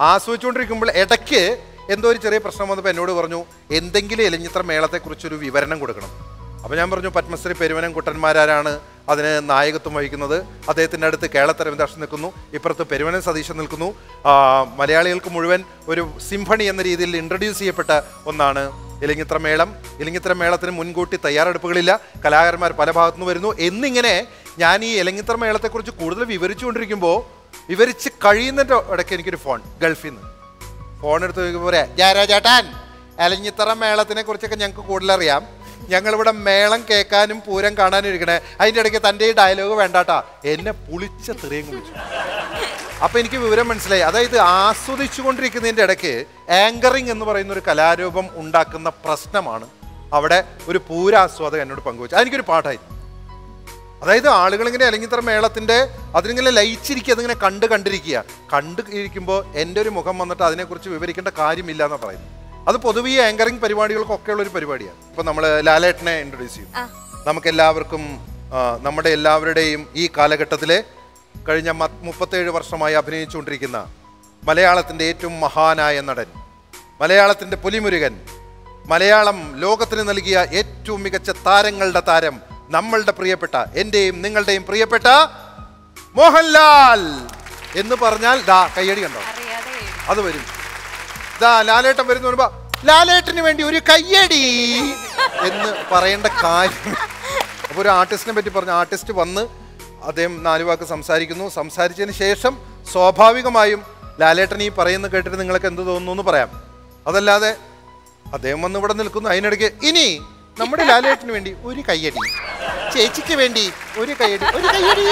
ആസ്വദിച്ചുകൊണ്ടിരിക്കുമ്പോൾ ഇടയ്ക്ക് എന്തോ ഒരു ചെറിയ പ്രശ്നം വന്നപ്പോൾ എന്നോട് പറഞ്ഞു എന്തെങ്കിലും ഇലഞ്ഞിത്ര മേളത്തെക്കുറിച്ചൊരു വിവരണം കൊടുക്കണം. അപ്പോൾ ഞാൻ പറഞ്ഞു പത്മശ്രീ പെരുവനം കുട്ടന്മാരാരാണ്. അതിന് നായകത്വം വഹിക്കുന്നത് അദ്ദേഹത്തിന്റെ അടുത്ത് കേരളത്തെ രവിദാസ് നിൽക്കുന്നു. ഇപ്പുറത്ത് പെരുവനൻ സതീശൻ നിൽക്കുന്നു. മലയാളികൾക്ക് മുഴുവൻ ഒരു സിംഫണി എന്ന രീതിയിൽ ഇൻട്രൊഡ്യൂസ് ചെയ്യപ്പെട്ട ഒന്നാണ് ഇലിങ്ങിത്ര മേളം ഇലിങ്ങിത്ര മേളത്തിന് മുൻകൂട്ടി തയ്യാറെടുപ്പുകളില്ല. കലാകാരന്മാർ പല ഭാഗത്തുനിന്ന് വരുന്നു. എന്നിങ്ങനെ ഞാൻ ഈ ഇലങ്ങിത്ര മേളത്തെക്കുറിച്ച് കൂടുതൽ വിവരിച്ചുകൊണ്ടിരിക്കുമ്പോൾ വിവരിച്ച് കഴിയുന്നതിന്റെ ഇടയ്ക്ക് എനിക്കൊരു ഫോൺ ഗൾഫിൽ നിന്ന്. ഫോൺ എടുത്ത് പോരാ ജയരാജേട്ടാൻ അലഞ്ഞിത്തറ മേളത്തിനെ കുറിച്ചൊക്കെ ഞങ്ങൾക്ക് കൂടുതൽ അറിയാം ഞങ്ങളിവിടെ മേളം കേൾക്കാനും പൂരം കാണാനും ഇരിക്കണേ അതിന്റെ ഇടയ്ക്ക് തന്റെ ഈ ഡയലോഗ് വേണ്ടാട്ടാ. എന്നെ പുളിച്ച തെറിയും കുളിച്ചു അപ്പം എനിക്ക് വിവരം മനസ്സിലായി. അതായത് ആസ്വദിച്ചുകൊണ്ടിരിക്കുന്നതിന്റെ ഇടയ്ക്ക് ആങ്കറിങ് എന്ന് പറയുന്ന ഒരു കലാരൂപം ഉണ്ടാക്കുന്ന പ്രശ്നമാണ് അവിടെ ഒരു പൂരാസ്വാദകൻ എന്നോട് പങ്കുവച്ചു അതെനിക്കൊരു പാഠമായിരുന്നു അതായത് ആളുകളിങ്ങനെ അല്ലെങ്കിൽ ഇത്ര മേളത്തിന്റെ അതിനിങ്ങനെ ലയിച്ചിരിക്കുക അതിങ്ങനെ കണ്ട് കണ്ടിരിക്കുക. കണ്ട് ഇരിക്കുമ്പോൾ എന്റെ ഒരു മുഖം വന്നിട്ട് അതിനെക്കുറിച്ച് വിവരിക്കേണ്ട കാര്യമില്ല എന്നാണ് പറയുന്നത്. അത് പൊതുവെ ഈ ആങ്കറിങ് പരിപാടികൾക്കൊക്കെ ഉള്ള ഒരു പരിപാടിയാണ്. ഇപ്പൊ നമ്മൾ ലാലേട്ടനെ ഇൻട്രൊഡ്യൂസ് ചെയ്യും നമുക്ക് എല്ലാവർക്കും നമ്മുടെ എല്ലാവരുടെയും ഈ കാലഘട്ടത്തിലെ കഴിഞ്ഞ മുപ്പത്തേഴ് വർഷമായി അഭിനയിച്ചുകൊണ്ടിരിക്കുന്ന മലയാളത്തിന്റെ ഏറ്റവും മഹാനായ നടൻ മലയാളത്തിന്റെ പുലിമുരുകൻ മലയാളം ലോകത്തിന് നൽകിയ ഏറ്റവും മികച്ച താരങ്ങളുടെ താരം നമ്മളുടെ പ്രിയപ്പെട്ട എന്റെയും നിങ്ങളുടെയും പ്രിയപ്പെട്ട മോഹൻലാൽ എന്ന് പറഞ്ഞാൽ ദാ കയ്യടി കണ്ടോ. അത് വരും. ദാ ലാലേട്ടൻ വരുന്ന വരുമ്പോ ലാലേട്ടന് വേണ്ടി ഒരു കയ്യടി എന്ന് പറയേണ്ട കാര്യം. അപ്പൊ ഒരു ആർട്ടിസ്റ്റിനെ പറ്റി പറഞ്ഞു ആർട്ടിസ്റ്റ് വന്ന് അദ്ദേഹം നാല് വാക്ക് സംസാരിക്കുന്നു. സംസാരിച്ചതിന് ശേഷം സ്വാഭാവികമായും ലാലേട്ടൻ ഈ പറയുന്നത് കേട്ടിട്ട് നിങ്ങൾക്ക് എന്ത് തോന്നുന്നു എന്ന് പറയാം. അതല്ലാതെ അദ്ദേഹം വന്ന് ഇവിടെ നിൽക്കുന്നു. അതിനിടയ്ക്ക് ഇനി നമ്മുടെ ലാലേട്ടന് വേണ്ടി ഒരു കയ്യടി. ചേച്ചിക്ക് വേണ്ടി ഒരു കയ്യടി. ഒരു കയ്യടി.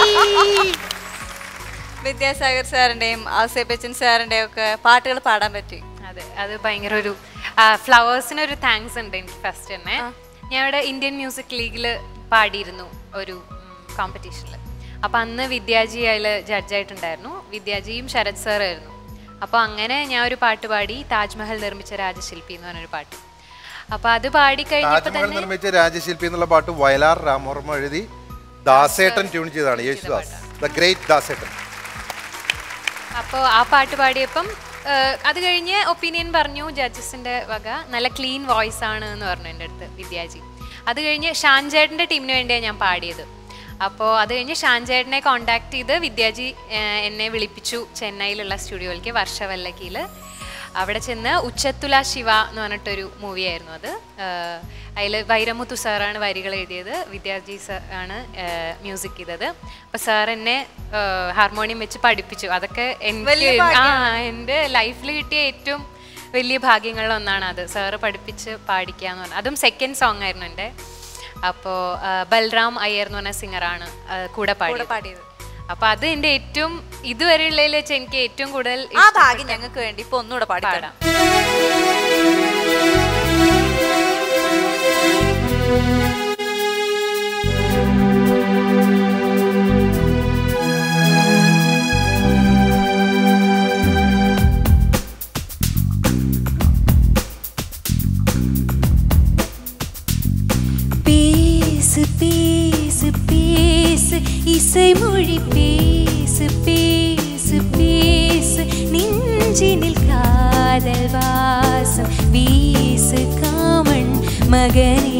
വിദ്യാസാഗർ സാറിന്റെയും ബച്ചൻ സാറിന്റെയും ഒക്കെ പാട്ടുകൾ പാടാൻ പറ്റി. അതെ അത് ഭയങ്കര ഒരു ഫ്ലവേഴ്സിന് ഒരു താങ്ക്സ് ഉണ്ട് എനിക്ക് ഫസ്റ്റ് തന്നെ. ഞാൻ ഇവിടെ ഇന്ത്യൻ മ്യൂസിക് ലീഗിൽ പാടിയിരുന്നു ഒരു കോമ്പറ്റീഷനിൽ അപ്പം അന്ന് വിദ്യാജി അതിൽ ജഡ്ജായിട്ടുണ്ടായിരുന്നു വിദ്യാജിയും ശരത് സാറായിരുന്നു അപ്പോൾ അങ്ങനെ ഞാൻ ഒരു പാട്ട് പാടി താജ്മഹൽ നിർമ്മിച്ച രാജശില്പി എന്ന് പറഞ്ഞൊരു പാട്ട്. അപ്പൊ അത് പാടി കഴിഞ്ഞപ്പോൾ താജ്മഹൽ നിർമ്മിച്ച രാജശില്പി എന്നുള്ള പാട്ട് വയലാർ രാമവർമ്മ എഴുതി ദാസേട്ടൻ ട്യൂൺ ചെയ്തതാണ് യേശുദാസ് ദ ഗ്രേറ്റ് ദാസേട്ടൻ. അപ്പോൾ ആ പാട്ട് പാടിയപ്പം അത് കഴിഞ്ഞ് ഒപ്പീനിയൻ പറഞ്ഞു ജഡ്ജസിന്റെ വക നല്ല ക്ലീൻ വോയിസ് ആണ് എന്ന് പറഞ്ഞു എന്റെ അടുത്ത് വിദ്യാജി. അത് കഴിഞ്ഞ് ഷാൻചേട്ടന്റെ ടീമിന് വേണ്ടിയാണ് ഞാൻ പാടിയത്. അപ്പോൾ അത് കഴിഞ്ഞ് ഷാൻചേട്ടനെ കോണ്ടാക്ട് ചെയ്ത് വിദ്യാജി എന്നെ വിളിപ്പിച്ചു ചെന്നൈയിലുള്ള സ്റ്റുഡിയോയിലേക്ക് വർഷവല്ലക്കിയിൽ അവിടെ ചെന്ന് ഉച്ചത്തുല ശിവ എന്ന് പറഞ്ഞിട്ടൊരു മൂവിയായിരുന്നു അത്. അതിൽ വൈരമുത്തു സാറാണ് വരികൾ എഴുതിയത്. വിദ്യാർത്ഥി സാർ ആണ് മ്യൂസിക് ചെയ്തത്. അപ്പോൾ സാർ എന്നെ ഹാർമോണിയം വെച്ച് പഠിപ്പിച്ചു. അതൊക്കെ എനിക്ക് ആ എന്റെ ലൈഫിൽ കിട്ടിയ ഏറ്റവും വലിയ ഭാഗ്യങ്ങളിൽ ഒന്നാണ് അത്. സാറ് പഠിപ്പിച്ച് പാടിക്കുക എന്ന് പറഞ്ഞാൽ അതും സെക്കൻഡ് സോങ് ആയിരുന്നു എന്റെ. അപ്പോൾ ബൽറാം അയ്യർ എന്ന് പറഞ്ഞ സിംഗറാണ് കൂടെ കൂടെ പാടിയത്. അപ്പോൾ അത് എന്റെ ഏറ്റവും ഇതുവരെയുള്ളതിൽ വെച്ച് എനിക്ക് ഏറ്റവും കൂടുതൽ ആ ഭാഗ്യം ഞങ്ങൾക്ക് വേണ്ടി ഇപ്പൊ ഒന്നുകൂടെ പാടാം. பேசு பேசு இசை மொழி பேசு பேசு பேசு. நெஞ்சினில் காதல் வாசம் வீசு காமன் மகனே.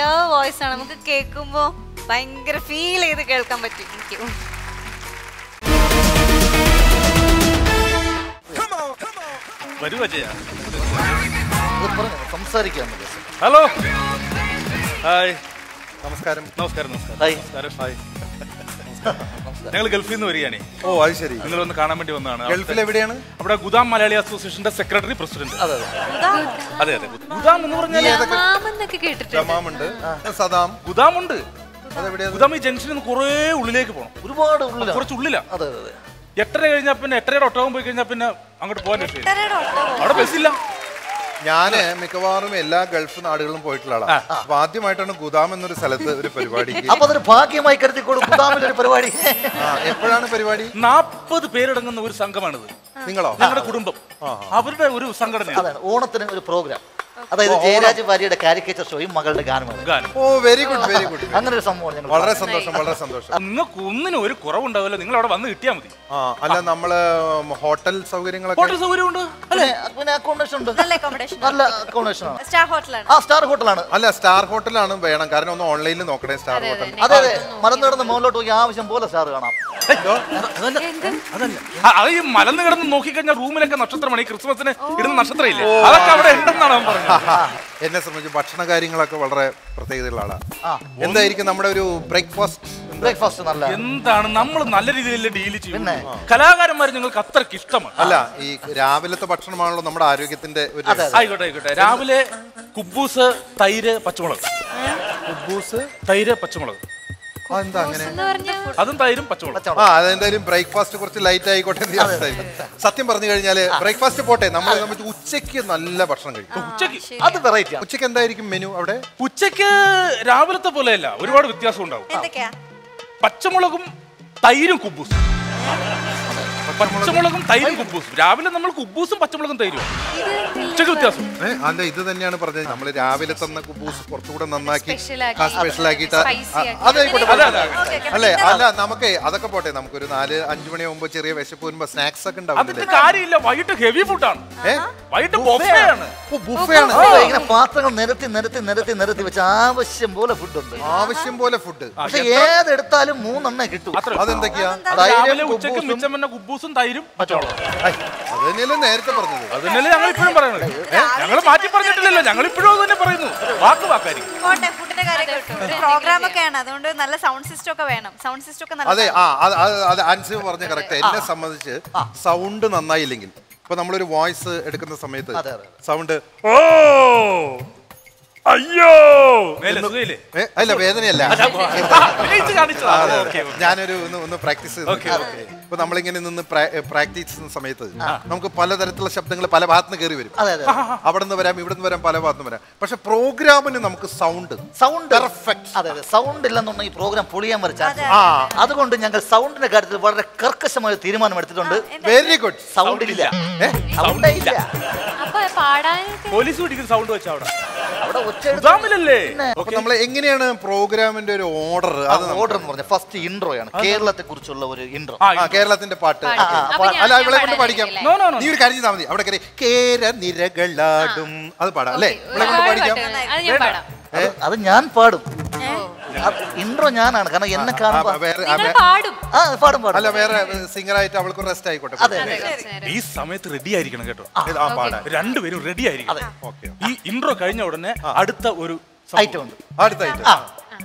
ക്ലിയർ വോയിസ് ആണ്. നമുക്ക് കേൾക്കുമ്പോൾ ഭയങ്കര ഫീൽ ചെയ്ത് കേൾക്കാൻ പറ്റും. എനിക്ക് ഹലോ ഹായ് നമസ്കാരം. നമസ്കാരം നമസ്കാരം. ഹായ്. ഹായ് ഞങ്ങൾ ഗൾഫിൽ നിന്ന് വരികയാണേ. ഓ അത് ശരി. നിങ്ങൾ ഒന്ന് കാണാൻ വേണ്ടി വന്നതാണ്. ഗൾഫിൽ എവിടെയാണ്? അവിടെ ഗുദാം മലയാളി അസോസിയേഷന്റെ സെക്രട്ടറി പ്രസിഡന്റ്. അതെ അതെ. അതെ ഗുദാം എന്ന് പറഞ്ഞാൽ സദാം. ഗുദാം ഉണ്ട് അതെവിടെയാണ്? ഗുദാം ഈ ജംഗ്ഷനിൽ നിന്ന് കുറേ ഉള്ളിലേക്ക് പോകണം ഒരുപാട് കുറച്ച് ഉള്ളിലാ. അതെ അതെ എട്ടര കഴിഞ്ഞാൽ പിന്നെ എട്ടരയുടെ ഒട്ടകം പോയി കഴിഞ്ഞാൽ പിന്നെ അങ്ങോട്ട് പോകാൻ അവിടെ ബസ്സില്ല. ഞാൻ മിക്കവാറും എല്ലാ ഗൾഫ് നാടുകളിലും പോയിട്ടുള്ള ആളാണ് അപ്പൊ ആദ്യമായിട്ടാണ് ഗുദാം എന്നൊരു സ്ഥലത്ത് ഒരു പരിപാടി. അപ്പൊ അതൊരു ഭാഗ്യമായി കരുതി ഗുദാമിന്റെ ഒരു പരിപാടി. എപ്പോഴാണ് പരിപാടി? നാൽപ്പത് പേരടങ്ങുന്ന ഒരു സംഘമാണിത്. നിങ്ങളോ? ഞങ്ങളുടെ കുടുംബം. അവരുടെ ഒരു സംഘടന ഓണത്തിന് ഒരു പ്രോഗ്രാം. അതായത് ജയരാജ് ഭാര്യയുടെ കാരിക്കേച്ചർ ഷോയും മകളുടെ ഗാനമാണ് ഗാനം. Oh very good very good അങ്ങനെ ഒരു സംഭവം ഞങ്ങൾ വളരെ സന്തോഷം വളരെ സന്തോഷം. നിങ്ങൾക്ക് ഒന്നിനും ഒരു കുറവുണ്ടാവില്ല. നിങ്ങൾ അവിടെ വന്ന് കിട്ടിയാൽ മതി. ആ അല്ല നമ്മൾ ഹോട്ടൽ സൗകര്യങ്ങളൊക്കെ ഹോട്ടൽ സൗകര്യമുണ്ട്? പിന്നെ പിന്നെ അക്കോമഡേഷൻ ഉണ്ട്. നല്ല അക്കോമഡേഷൻ നല്ല അക്കോമഡേഷൻ ആണ്. സ്റ്റാർ ഹോട്ടലാണ്. ആ സ്റ്റാർ ഹോട്ടലാണ്. അല്ല സ്റ്റാർ ഹോട്ടലാണ് വേണം. കാരണം ഒന്ന് ഓൺലൈനിൽ നോക്കണേ സ്റ്റാർ ഹോട്ടൽ. അതെ. അതെ മലന്ന് കിടന്ന് മുകളിലോട്ട് പോയി ആവശ്യം പോലെ സ്റ്റാർ കാണാം. അത് ഈ മലന്ന് കിടന്ന് നോക്കിക്കഴിഞ്ഞാൽ റൂമിലൊക്കെ നക്ഷത്രമാണ്. ഈ ക്രിസ്മസിന് ഇടുന്ന നക്ഷത്രം ഇല്ലേ? അതൊക്കെ അവിടെ ഉണ്ടെന്നാണ് പറഞ്ഞത്. എന്നെ സംബന്ധിച്ച് ഭക്ഷണ കാര്യങ്ങളൊക്കെ വളരെ പ്രത്യേകതയുള്ള ആളാണ്. എന്തായിരിക്കും നമ്മുടെ ഒരു ബ്രേക്ക്ഫാസ്റ്റ് ബ്രേക്ക്ഫാസ്റ്റ് നല്ല എന്താണ് നമ്മൾ നല്ല രീതിയിൽ ഡീൽ ചെയ്യും പിന്നെ? കലാകാരന്മാർ നിങ്ങൾക്ക് അത്രയ്ക്ക് ഇഷ്ടമാണ്. അല്ല ഈ രാവിലത്തെ ഭക്ഷണമാണല്ലോ നമ്മുടെ ആരോഗ്യത്തിന്റെ ഒരു. ആയിക്കോട്ടെ ആയിക്കോട്ടെ. രാവിലെ കുബൂസ് തൈര് പച്ചമുളക്. കുബൂസ് തൈര് പച്ചമുളക്. അങ്ങനെ? അതും തൈരും പച്ചവെള്ളം. ആ അതെന്തായാലും ബ്രേക്ക്ഫാസ്റ്റ് കുറച്ച് ലൈറ്റ് ആയിക്കോട്ടെ എന്ന് വിചാരിച്ചിട്ടായിരിക്കും. സത്യം പറഞ്ഞു കഴിഞ്ഞാൽ ബ്രേക്ക്ഫാസ്റ്റ് പോട്ടെ. നമ്മൾ ഉച്ചയ്ക്ക് ഉച്ചയ്ക്ക് നല്ല ഭക്ഷണം കഴിക്കും. ഉച്ചയ്ക്ക് അത് വെറൈറ്റി ആണ്. ഉച്ചയ്ക്ക് എന്തായിരിക്കും മെനു അവിടെ? ഉച്ചയ്ക്ക് രാവിലത്തെ പോലെയല്ല. ഒരുപാട് വ്യത്യാസം ഉണ്ടാവും. എന്തൊക്കെയാ? പച്ചമുളകും തൈരും കുബൂസും. പച്ചമുളകും തൈരും കുബൂസും. രാവിലെ നമ്മൾ കുബൂസും പച്ചമുളകും തൈരും. ഉച്ചയ്ക്ക് വ്യത്യാസം. അല്ല ഇത് തന്നെയാണ് പറഞ്ഞത്. നമ്മൾ രാവിലെ തന്ന കുബൂസ് കുറച്ചുകൂടെ നന്നാക്കി Spicy അതായിക്കോട്ടെ അതെ, അതെ, അല്ലേ അല്ല നമുക്ക് അതൊക്കെ പോട്ടെ. നമുക്കൊരു നാല് അഞ്ചു മണിയാകുമ്പോ ചെറിയ വിശപ്പ് വരുമ്പോ സ്നാക്സ് ഒക്കെ ഉണ്ടാവും കാര്യമില്ല. വൈകിട്ട് ഹെവി ഫുഡാണ് വൈകിട്ട് ബൊഫയാണ് ബുഫയാണ് ഇങ്ങനെ പാത്രങ്ങൾ നിരത്തി നിരത്തി നിരത്തി നിരത്തി വെച്ച് ആവശ്യം പോലെ ഫുഡ് ഉണ്ട്. ആവശ്യം പോലെ ഫുഡ് പക്ഷെ ഏതെടുത്താലും മൂന്നെണ്ണേ കിട്ടും. അതെന്തൊക്കെയാ? ഉച്ചയ്ക്ക് മിച്ചം വന്ന കുബൂസും തൈരും പച്ചവെള്ളം അത് തന്നെയല്ലേ നേരത്തെ പറഞ്ഞത്. അതന്നെയല്ലേ ഞങ്ങൾ ഇപ്പോഴും പറയുന്നത് ഞങ്ങൾ മാറ്റി പറഞ്ഞിട്ടില്ലല്ലോ. ഞങ്ങൾ ഇപ്പോഴും അത് തന്നെ പറയുന്നു. വാക്ക് വാക്കായിരിക്കും. പോട്ടെ ഫുഡിന്റെ കാര്യം കേട്ടു. പ്രോഗ്രാം ഒക്കെയാണ്. അതുകൊണ്ട് നല്ല സൗണ്ട് സിസ്റ്റം ഒക്കെ വേണം. സൗണ്ട് സിസ്റ്റം ഒക്കെ അതെ ആ അത് അത് അത് പറഞ്ഞ കറക്റ്റ് എന്നെ സംബന്ധിച്ച് സൗണ്ട് നന്നായില്ലെങ്കിൽ ഇപ്പൊ നമ്മളൊരു വോയിസ് എടുക്കുന്ന സമയത്ത് അതെ, അതെ. സൗണ്ട് ഓ അയ്യോ. അല്ല വേദനയല്ല. അതെ, അതെ. ഞാനൊരു ഒന്ന് പ്രാക്ടീസ് ചെയ്തു ഓക്കേ. ഇപ്പൊ നമ്മളിങ്ങനെ നിന്ന് പ്രാക്ടീസ് ചെയ്യുന്ന സമയത്ത് നമുക്ക് പലതരത്തിലുള്ള ശബ്ദങ്ങൾ പല ഭാഗത്തുനിന്ന് കയറി വരും. അതെ അതെ അവിടെ നിന്ന് വരാം ഇവിടെ നിന്ന് വരാം പല ഭാഗത്തുനിന്ന് വരാം. പക്ഷെ പ്രോഗ്രാമിന് നമുക്ക് സൗണ്ട് സൗണ്ട്. പെർഫെക്റ്റ് അതെ അതെ. സൗണ്ട് ഇല്ലെന്നുണ്ടെങ്കിൽ ഈ പ്രോഗ്രാം പൊളിയാൻ വരെ ചാൻസ് അതുകൊണ്ട് ഞങ്ങൾ സൗണ്ടിന്റെ കാര്യത്തിൽ വളരെ കർക്കശമായ തീരുമാനം എടുത്തിട്ടുണ്ട്. വെരി ഗുഡ് സൗണ്ട് ഇല്ല. സൗണ്ട് ഇല്ല പോലീസ് പിടിക്കുന്ന സൗണ്ട് വെച്ചാ അവിടെ. നമ്മൾ എങ്ങനെയാണ് പ്രോഗ്രാമിന്റെ ഒരു ഓർഡർ അത് ഓർഡർ എന്ന് പറഞ്ഞ ഫസ്റ്റ് ഇൻട്രോയാണ് കേരളത്തെ കുറിച്ചുള്ള ഒരു ഇൻട്രോ കേരളത്തിന്റെ പാട്ട്. അല്ല ഇവിടെ കൊണ്ട് പാടിക്കാം പഠിക്കാം. നീ ഒരു കാര്യം ചെയ്താൽ മതി. അവിടെ കയറി കേര നിരകളാടും അത് പാടാം അല്ലേ? ഇവിടെ കൊണ്ട് പാടിക്കാം പഠിക്കാം. അത് ഞാൻ പാടാം. അത് ഞാൻ പാടും. ഇൻട്രോ ഞാനാണ്. കാരണം എന്നെ ആ, കാണുമ്പോ വേറെ ആ, നിങ്ങൾ പാടും. ആ പാടും പാടും. അല്ല വേറെ സിംഗർ ആയിട്ട് അവൾക്ക് റെസ്റ്റ് ആയിക്കോട്ടെ. ഈ സമയത്ത് റെഡി ആയിരിക്കണം കേട്ടോ. രണ്ടുപേരും റെഡി ആയിരിക്കണം. ഓക്കെ ഈ ഇൻട്രോ കഴിഞ്ഞ ഉടനെ അടുത്ത ഒരു ഐറ്റം ഉണ്ട്. അടുത്ത ഐറ്റം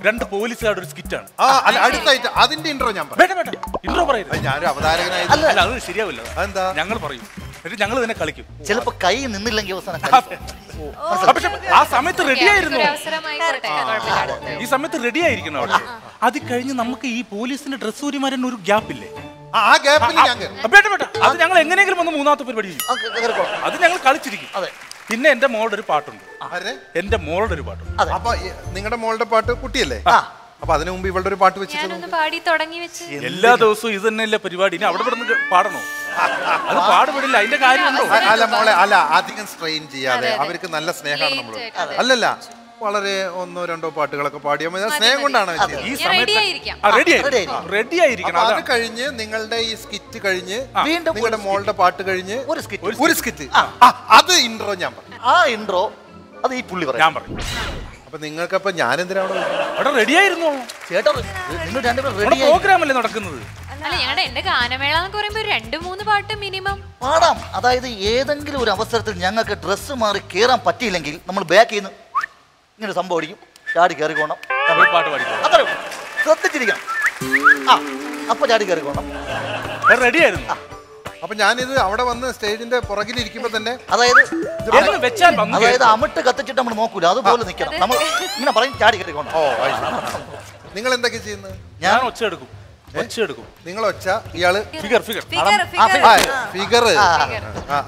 രണ്ട് പോലീസുകാരുടെ ഒരു സ്കിറ്റാണ് ആ അടുത്ത ഐറ്റം അതിന്റെ ഇൻട്രോ ഞാൻ പറയാം വേണ്ട. വേണ്ട ഇൻട്രോ പറയരുത്. ഞാനൊരു അവതാരകനായി. അല്ല അല്ല. അത് ശരിയാവില്ല. അതെന്താ? ഞങ്ങൾ പറയും. എന്നിട്ട് ഞങ്ങൾ തന്നെ കളിക്കും. ചിലപ്പോ കൈ നിന്നില്ലെങ്കിൽ അവസാനം പക്ഷെ ആ സമയത്ത് റെഡി ആയിരുന്നു? ഈ സമയത്ത് റെഡി ആയിരിക്കണം അവിടെ. അത് കഴിഞ്ഞ് നമുക്ക് ഈ പോലീസിന്റെ ഡ്രസ് ഊരിമാരൻ ഒരു ഗ്യാപ്പ് ഇല്ലേ? ആ, ഗ്യാപ്പിൽ. വേണ്ട വേണ്ട. അത് ഞങ്ങൾ എങ്ങനെയെങ്കിലും ഒന്ന് മൂന്നാമത്തെ പരിപാടി അത് ഞങ്ങൾ കളിച്ചിരിക്കും. അതെ. പിന്നെ എന്റെ മോളുടെ ഒരു പാട്ടുണ്ട്. ആരെ? എന്റെ മോളുടെ ഒരു പാട്ടുണ്ട്. അപ്പൊ നിങ്ങളുടെ മോളുടെ പാട്ട് കുട്ടിയല്ലേ? ആ. അപ്പൊ അതിനു മുമ്പ് ഇവളുടെ ഒരു പാട്ട് വെച്ചിട്ട് ഞാനൊന്ന് പാടി തുടങ്ങി വെച്ച്. എല്ലാ ദിവസവും ഇത് തന്നെയല്ലേ പരിപാടി? ഇനി അവിടെ കിടന്ന് പാടണോ? അത് പാടുപെടില്ല അതിന്റെ കാര്യമുണ്ടോ? അല്ല മോളെ അല്ല അധികം സ്ട്രെയിൻ ചെയ്യാതെ അവർക്ക് നല്ല സ്നേഹമാണ് നമ്മൾ അല്ലല്ല വളരെ ഒന്നോ രണ്ടോ പാട്ടുകളൊക്കെ പാടിയാൽ മതി സ്നേഹം കൊണ്ടാണ് ഈ റെഡി സമയത്ത് റെഡി ആയിരിക്കണം അത് കഴിഞ്ഞ് നിങ്ങളുടെ ഈ സ്കിറ്റ് കഴിഞ്ഞ് വീണ്ടും നിങ്ങളുടെ മോളുടെ പാട്ട് കഴിഞ്ഞ് ഒരു സ്കിറ്റ് ഒരു സ്കിറ്റ് അത് ഇൻട്രോ ഞാൻ പറഞ്ഞു ആ ഇൻട്രോ അത് ഈ പുള്ളി ഞാൻ പറഞ്ഞു പറയും. അപ്പൊ നിങ്ങൾക്കപ്പൊ ഞാൻ എന്തിനാ അവിടെ വരുന്നത്? അവിടെ റെഡി ആയിരുന്നു ചേട്ടാ പ്രോഗ്രാം അല്ലേ നടക്കുന്നത്? അല്ല ഞങ്ങളുടെ എന്റെ ഗാനമേള എന്നൊക്കെ പറയുമ്പോ രണ്ട് മൂന്ന് പാട്ട് മിനിമം. പാടാം അതായത് ഏതെങ്കിലും ഒരു അവസരത്തിൽ ഞങ്ങൾക്ക് ഡ്രസ്സ് മാറി കേറാൻ പറ്റിയില്ലെങ്കിൽ നമ്മൾ ബാക്ക് ചെയ്യുന്നു. ഇങ്ങനെ സംഭവിക്കും സംഭവം അടിക്കും. ചാടി കയറിക്കോണം പോകണം പാട്ട് പാടിക്കും? അത്ര. ശ്രദ്ധിച്ചിരിക്കണം. ആ അപ്പൊ ചാടി കയറിക്കോണം റെഡി ആയിരുന്നു അപ്പൊ ഞാനിത് അവിടെ വന്ന് സ്റ്റേജിന്റെ പുറകിൽ ഇരിക്കുമ്പോ തന്നെ അതായത് എന്ന് വെച്ചാൽ വന്നു അതായത് അമിട്ട് കത്തിച്ചിട്ട് നമ്മൾ നോക്കൂല. അതുപോലെ നിൽക്കണം നമ്മൾ ഇങ്ങനെ പറയും ചാടി കയറിക്കോണം ഓ നിങ്ങൾ എന്തൊക്കെ ചെയ്യുന്നത് ഞാൻ ഒച്ച എടുക്കും. ഒച്ച എടുക്കും. നിങ്ങൾ ഒച്ച ഇയാൾ? Figure figure. ഫിഗർ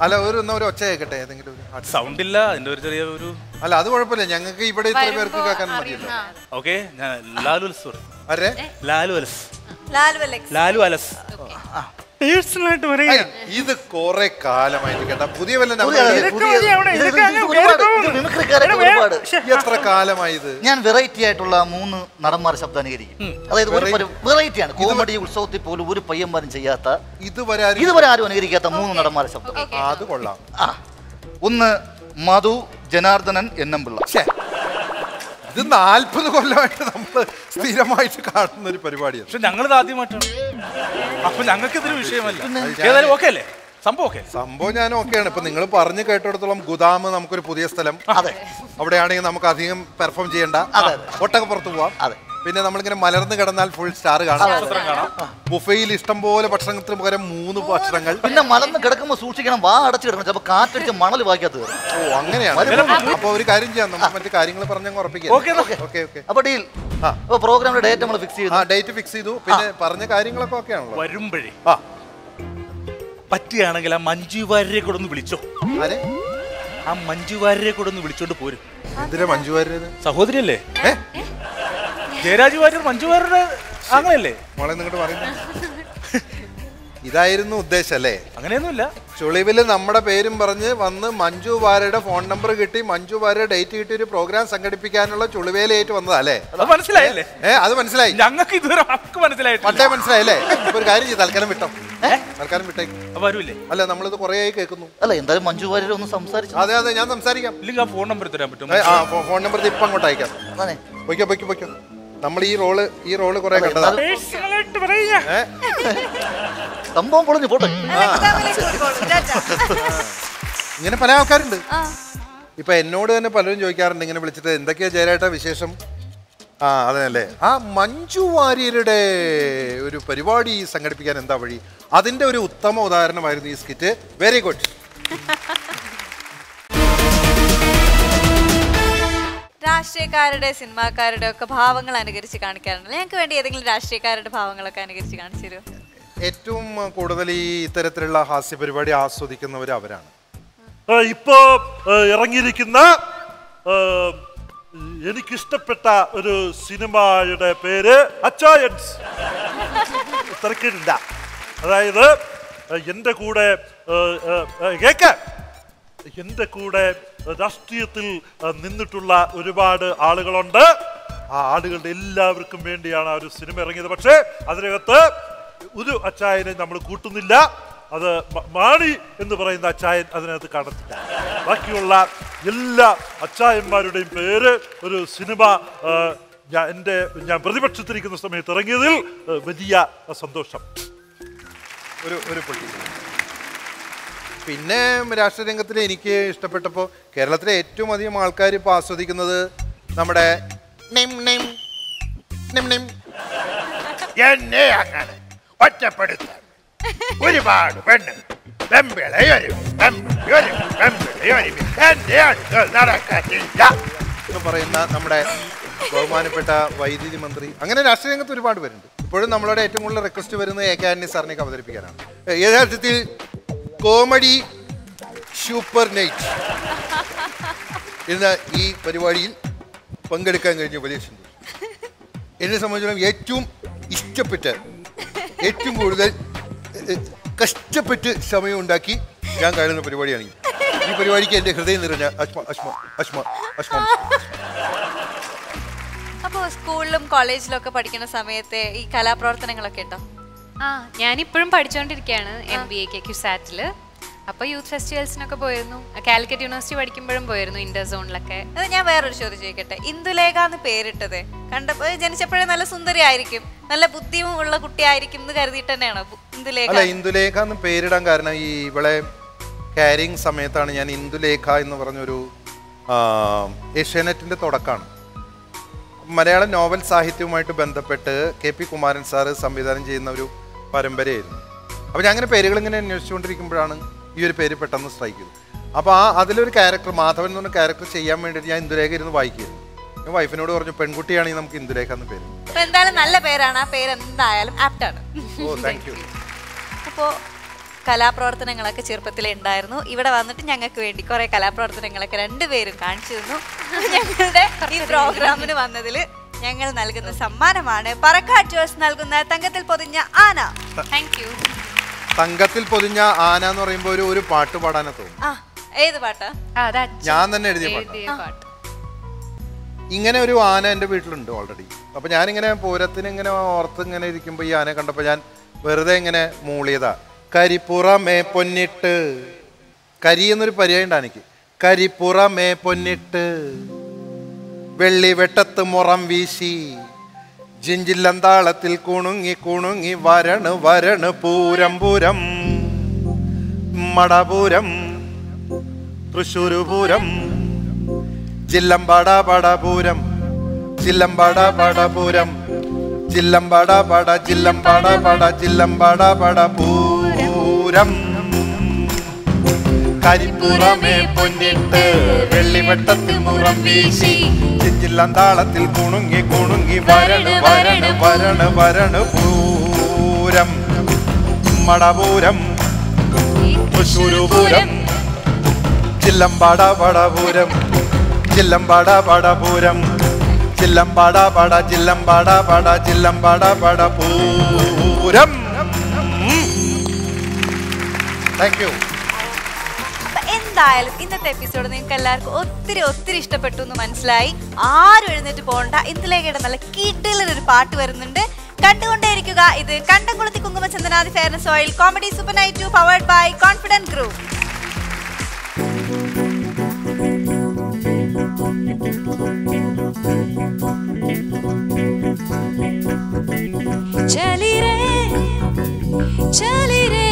അല്ല ഒരു എന്നാ ഒരു ഒച്ച കേക്കട്ടെ ഏതെങ്കിലും സൗണ്ട് ഇല്ല അതിന്റെ ഒരു ചെറിയ ഒരു അല്ല അത് കുഴപ്പമില്ല. ഞങ്ങൾക്ക് ഇവിടെ ഇത്ര പേർക്ക് കേൾക്കാൻ മതിയല്ലോ. ഓക്കെ ഞാൻ ലാലു അലസ് ലാലു അലസ്. ലാലു അലസ്. പേഴ്സണലായിട്ട് ഇത് കുറെ കാലമായിട്ട് കേട്ടാ. പുതിയ എത്ര കാലമായി ഇത് ഞാൻ വെറൈറ്റി ആയിട്ടുള്ള മൂന്ന് നടന്മാർ ശബ്ദം അനുകരിക്കും. അതായത് വെറൈറ്റിയാണ് വെറൈറ്റി ആണ്. കോമഡി ഉത്സവത്തിൽ പോലും ഒരു പയ്യന്മാരും ചെയ്യാത്ത ഇതുവരെ ആരും- ഇതുവരെ ആരും അനുകരിക്കാത്ത മൂന്ന് നടന്മാരെ ശബ്ദം. അത് കൊള്ളാം. ഒന്ന് മധു ജനാർദ്ദനൻ എന്നമ്പിള്ള ഛേ, ഇത് നാൽപ്പത് കൊല്ലമായിട്ട് നമ്മൾ സ്ഥിരമായിട്ട് കാണുന്ന ഒരു പരിപാടിയാണ്. പക്ഷെ ഞങ്ങളിത് ആദ്യമായിട്ടാണ്. അപ്പൊ ഞങ്ങൾക്ക് ഇതൊരു വിഷയമല്ല ഏതായാലും ഓക്കെ അല്ലേ? സംഭവം സംഭവം ഞാൻ ഓക്കെയാണ്. ഇപ്പൊ നിങ്ങൾ പറഞ്ഞു കേട്ടിടത്തോളം ഗുദാം നമുക്കൊരു പുതിയ സ്ഥലം. അതെ. അവിടെയാണെങ്കിൽ നമുക്ക് അധികം പെർഫോം ചെയ്യണ്ട. അതെ. ഒട്ടകപ്പുറത്ത് പോവാം. അതെ. പിന്നെ നമ്മളിങ്ങനെ മലർന്നു കിടന്നാൽ ഫുൾ സ്റ്റാർ കാണാം. ബുഫയിൽ ഇഷ്ടം പോലെ ഭക്ഷണത്തിന് പകരം മൂന്ന് ഭക്ഷണങ്ങൾ. പിന്നെ മലന്ന് കിടക്കുമ്പോൾ സൂക്ഷിക്കണം വാ അടച്ചു കിടക്കണം. ചിലപ്പോൾ കാറ്റടിച്ച് മണൽ വായിക്കാത്ത ഓ അങ്ങനെയാണ്. അപ്പൊ ഒരു കാര്യം ചെയ്യാം നമുക്ക് മറ്റു കാര്യങ്ങൾ പറഞ്ഞു ഉറപ്പിക്കാം. Okay, okay. Okay okay. അപ്പൊ ഡീൽ. അപ്പോൾ അപ്പൊ പ്രോഗ്രാമിന്റെ ഡേറ്റ് നമ്മൾ ഫിക്സ് ആ ചെയ്തു ഡേറ്റ് ഫിക്സ് ചെയ്തു. പിന്നെ പറഞ്ഞ കാര്യങ്ങളൊക്കെ ഓക്കെയാണല്ലോ ആണല്ലോ വരുമ്പഴേ ആ. പറ്റുകയാണെങ്കിൽ ആ മഞ്ജു വാര്യരെ കൂടെ ഒന്ന് വിളിച്ചോ. ആരെ? ആ മഞ്ജു വാര്യരെ കൂടെ ഒന്ന് വിളിച്ചോണ്ട് പോരും. എന്തിനാ മഞ്ജു വാര്യര്? സഹോദരിയല്ലേ? ജയരാജ് വാര്യർ മഞ്ജു വാര്യരുടെ അങ്ങനെയല്ലേ മോളെ നിങ്ങോട്ട് പറയുന്നു. ഇതായിരുന്നു ഉദ്ദേശം അല്ലേ? അങ്ങനെയൊന്നുമില്ല. ചുളിവിൽ നമ്മുടെ പേരും പറഞ്ഞ് വന്ന് മഞ്ജു വാര്യയുടെ ഫോൺ നമ്പർ കിട്ടി മഞ്ജു വാര്യ ഡേറ്റ് കിട്ടി ഒരു പ്രോഗ്രാം സംഘടിപ്പിക്കാനുള്ള ചുളിവേലയേറ്റ് വന്നതാ അല്ലേ അത് മനസ്സിലായല്ലേ? ഏ അത് മനസ്സിലായി. ഞങ്ങൾക്ക് ഇതുവരെ മനസ്സിലായി മനസ്സിലായിട്ടില്ല. മനസ്സിലായില്ലേ? മനസ്സിലായല്ലേ ഒരു കാര്യം ചെയ്ത് തൽക്കാലം വിട്ടോ. തൽക്കാലം വിട്ടേ. വരൂല്ലേ? അല്ല നമ്മളിത് കുറേ ആയി കേൾക്കുന്നു. അല്ല എന്തായാലും മഞ്ജു വാര്യർ ഒന്ന് സംസാരിച്ചു അതെ അതെ ഞാൻ സംസാരിക്കാം. ഇല്ലെങ്കിൽ ആ ഫോൺ നമ്പർ തരാൻ പറ്റും ആ ഫോൺ നമ്പർ ഇപ്പൊ അങ്ങോട്ട് അയക്കാം. പൊയ്ക്കോ പൊയ്ക്കോ പൊയ്ക്കോ. നമ്മൾ ഈ റോൾ ഈ റോൾ കുറെ കണ്ടതാണ് സംഭവം പൊളിഞ്ഞു പോട്ടെ. ഇങ്ങനെ പല ആൾക്കാരുണ്ട്. ഇപ്പൊ എന്നോട് തന്നെ പലരും ചോദിക്കാറുണ്ട് ഇങ്ങനെ വിളിച്ചിട്ട് എന്തൊക്കെയാ ജയരാട്ട വിശേഷം? ആ അതല്ലേ. ആ മഞ്ജു വാര്യരുടെ ഒരു പരിപാടി സംഘടിപ്പിക്കാൻ എന്താ വഴി? അതിന്റെ ഒരു ഉത്തമ ഉദാഹരണമായിരുന്നു ഈ സ്കിറ്റ്. വെരി ഗുഡ് രാഷ്ട്രീയക്കാരുടെ സിനിമാക്കാരുടെ ഒക്കെ ഭാവങ്ങൾ അനുകരിച്ച് കാണിക്കാറുണ്ട് ഞങ്ങൾക്ക് വേണ്ടി ഏതെങ്കിലും രാഷ്ട്രീയക്കാരുടെ ഭാവങ്ങളൊക്കെ അനുകരിച്ച് കാണിച്ചു തരുമോ? ഏറ്റവും കൂടുതൽ ഈ ഇത്തരത്തിലുള്ള ഹാസ്യ പരിപാടി ആസ്വദിക്കുന്നവർ അവരാണ് ഇപ്പോ ഇറങ്ങിയിരിക്കുന്ന എനിക്കിഷ്ടപ്പെട്ട ഒരു സിനിമയുടെ പേര് അച്ചായൻസ്. തിരക്കിട്ടില്ല. അതായത് എന്റെ കൂടെ കേക്ക. എന്റെ കൂടെ രാഷ്ട്രീയത്തിൽ നിന്നിട്ടുള്ള ഒരുപാട് ആളുകളുണ്ട്. ആ ആളുകളുടെ എല്ലാവർക്കും വേണ്ടിയാണ് ആ ഒരു സിനിമ ഇറങ്ങിയത്. പക്ഷേ അതിനകത്ത് ഒരു അച്ചായനെ നമ്മൾ കൂട്ടുന്നില്ല. അത് മാണി എന്ന് പറയുന്ന അച്ചായൻ അതിനകത്ത് കാണത്തില്ല. ബാക്കിയുള്ള എല്ലാ അച്ചായന്മാരുടെയും പേര് ഒരു സിനിമ ഞാൻ എന്റെ ഞാൻ പ്രതിപക്ഷത്തിരിക്കുന്ന സമയത്ത് ഇറങ്ങിയതിൽ വലിയ സന്തോഷം. ഒരു ഒരു പൊട്ടി പിന്നെ രാഷ്ട്രീയ രംഗത്തിൽ എനിക്ക് ഇഷ്ടപ്പെട്ടപ്പോൾ കേരളത്തിലെ ഏറ്റവും അധികം ആൾക്കാർ ഇപ്പോൾ ആസ്വദിക്കുന്നത് നമ്മുടെ എന്നെ അങ്ങനെ ഒറ്റപ്പെടുത്താൻ ഒരുപാട് പെണ്ണ് എന്റെ അടുത്ത് എന്ന് പറയുന്ന നമ്മുടെ ബഹുമാനപ്പെട്ട വൈദ്യുതി മന്ത്രി. അങ്ങനെ രാഷ്ട്രീയ രംഗത്ത് ഒരുപാട് പേരുണ്ട്. ഇപ്പോഴും നമ്മളോട് ഏറ്റവും കൂടുതൽ റിക്വസ്റ്റ് വരുന്നത് എ കെ ആന്റണി സാറിനെ അവതരിപ്പിക്കാനാണ്. യഥാർത്ഥത്തിൽ കോമഡി സൂപ്പർ നൈറ്റ്. എന്ന ഈ പരിപാടിയിൽ പങ്കെടുക്കാൻ കഴിഞ്ഞ വലിയ സന്തോഷം എന്നെ സംബന്ധിച്ചിടത്തോളം ഏറ്റവും ഇഷ്ടപ്പെട്ട് ഏറ്റവും കൂടുതൽ കഷ്ടപ്പെട്ട് സമയം ഉണ്ടാക്കി ഞാൻ കാണുന്ന പരിപാടിയാണ് ഈ. പരിപാടിക്ക് എന്റെ ഹൃദയം നിറഞ്ഞ അശ്മ അശ്മ അശ്മ അശ്മ അപ്പോൾ സ്കൂളിലും കോളേജിലും ഒക്കെ പഠിക്കുന്ന സമയത്തെ ഈ കലാപ്രവർത്തനങ്ങളൊക്കെ ഉണ്ടോ? ആ ഞാനിപ്പോഴും പഠിച്ചുകൊണ്ടിരിക്കുകയാണ് എം ബി എക്ക് ക്യുസാറ്റിൽ അപ്പൊ യൂത്ത് ഫെസ്റ്റിവൽസിനൊക്കെ പോയിരുന്നു. കാലിക്കറ്റ് യൂണിവേഴ്സിറ്റി പഠിക്കുമ്പോഴും പോയിരുന്നു ഇന്റർ സോണിലൊക്കെ. അത് ഞാൻ വേറൊരു ചോദ്യം ചോദിക്കട്ടെ? ഇന്ദുലേഖ എന്ന് പേരിട്ടത്. കണ്ടപ്പോ ജനിച്ചപ്പോഴേ നല്ല സുന്ദരി ആയിരിക്കും നല്ല ബുദ്ധിയും ഉള്ള കുട്ടിയായിരിക്കും എന്ന് കരുതിയിട്ട് തന്നെയാണോ ഇന്ദുലേഖ? അല്ല ഇന്ദുലേഖ എന്ന് പേരിടാൻ കാരണം ഈ ഇവിടെ കാരിങ് സമയത്താണ് ഞാൻ ഇന്ദുലേഖ എന്ന് പറഞ്ഞൊരു ഏഷ്യാനെറ്റിന്റെ തുടക്കമാണ് മലയാള നോവൽ സാഹിത്യവുമായിട്ട് ബന്ധപ്പെട്ട് കെ പി കുമാരൻ സാറ് സംവിധാനം ചെയ്യുന്ന ഒരു പരമ്പരയായിരുന്നു. അപ്പോൾ ഞാൻ അങ്ങനെ പേരുകൾ ഇങ്ങനെ അന്വേഷിച്ചുകൊണ്ടിരിക്കുമ്പോഴാണ് ഈ ഒരു പേര് പെട്ടെന്ന് സ്ട്രൈക്ക് ചെയ്തത്. അപ്പോൾ ആ അതിലൊരു ക്യാരക്ടർ മാധവൻ എന്ന് പറഞ്ഞ ക്യാരക്ടർ ചെയ്യാൻ വേണ്ടിയിട്ട് ഞാൻ ഇന്ദുലേഖ ഇരുന്ന് വായിക്കുകയായിരുന്നു. ഞാൻ വൈഫിനോട് പറഞ്ഞു പെൺകുട്ടിയാണെങ്കിൽ നമുക്ക് ഇന്ദുലേഖ എന്ന് പേര്. എന്തായാലും നല്ല പേരാണ്. ആ പേര് എന്തായാലും ആപ്റ്റാണ് ഓ താങ്ക് യു അപ്പോ കലാപ്രവർത്തനങ്ങളൊക്കെ ചെറുപ്പത്തിലേ ഉണ്ടായിരുന്നു. ഇവിടെ വന്നിട്ട് ഞങ്ങൾക്ക് വേണ്ടി കുറെ കലാപ്രവർത്തനങ്ങളൊക്കെ രണ്ടുപേരും കാണിച്ചു തന്നു. ഞങ്ങളുടെ ഈ പ്രോഗ്രാമിന് വന്നതിൽ ഞങ്ങൾ നൽകുന്ന സമ്മാനമാണ്. പറക്കാട് ജോസ് നൽകുന്ന തങ്കത്തിൽ പൊതിഞ്ഞ ആന. താങ്ക് യു തങ്കത്തിൽ പൊതിഞ്ഞ ആന എന്ന് പറയുമ്പോ ഒരു ഒരു പാട്ട് പാടാനാ തോന്നുന്നു. ആ ഏത് പാട്ടാ? ഞാൻ തന്നെ എഴുതിയ പാട്ടാ എഴുതിയ പാട്ട്. ഇങ്ങനെ ഒരു ആന എന്റെ വീട്ടിലുണ്ട് ഓൾറെഡി അപ്പോൾ ഞാനിങ്ങനെ പൂരത്തിന് ഇങ്ങനെ ഓർത്ത് ഇങ്ങനെ ഇരിക്കുമ്പോൾ ഈ ആന കണ്ടപ്പോൾ ഞാൻ വെറുതെ ഇങ്ങനെ മൂളിയതാ. കരിപ്പുറമേ പൊന്നിട്ട്. കരി എന്നൊരു പര്യായം ഉണ്ട് എനിക്ക് കരിപ്പുറമേ പൊന്നിട്ട്. വെള്ളി വെട്ടത്ത് മുറം വീശി. ജിഞ്ചില്ലന്താളത്തിൽ കുണുങ്ങി കുണുങ്ങി വരണ് വരണ് പൂരം പൂരം. മടപൂരം തൃശ്ശൂര് പൂരം ജില്ലംബാട പടപൂരം ജില്ലംബാട പടപൂരം ജില്ലംബാട പട ജില്ലംബാട പട ജില്ലംബാട പട പൂരം കരിപ്പുറമേ പൊന്നിട്ട് വെള്ളിവട്ടത്തിൽ മുറം വീശി. ജില്ലന്താളത്തിൽ കുണുങ്ങി കുണുങ്ങി വരണ് വരണ് വരണ് വരണ്. പൂരം. മടപൂരം. തൃശ്ശൂരുപൂരം. ചില്ലമ്പാട പടപൂരം ചില്ലമ്പാട പടപൂരം ചില്ലമ്പാട പട ചില്ലമ്പാട പട ചില്ലമ്പാട പട പൂരം താങ്ക് യു എന്തായാലും ഇന്നത്തെ എപ്പിസോഡ് നിങ്ങൾക്ക് എല്ലാവർക്കും ഒത്തിരി ഒത്തിരി ഇഷ്ടപ്പെട്ടു എന്ന് മനസ്സിലായി ആരും എഴുന്നേറ്റ് പോകണ്ട ഇന്ദുലേഖയുടെ നല്ല കീട്ടിലൊരു പാട്ട് വരുന്നുണ്ട് കണ്ടുകൊണ്ടേയിരിക്കുക ഇത് Kandamkulathy Kumkumachandanadi fairness oil comedy super night two powered by confident group चली रे चली रे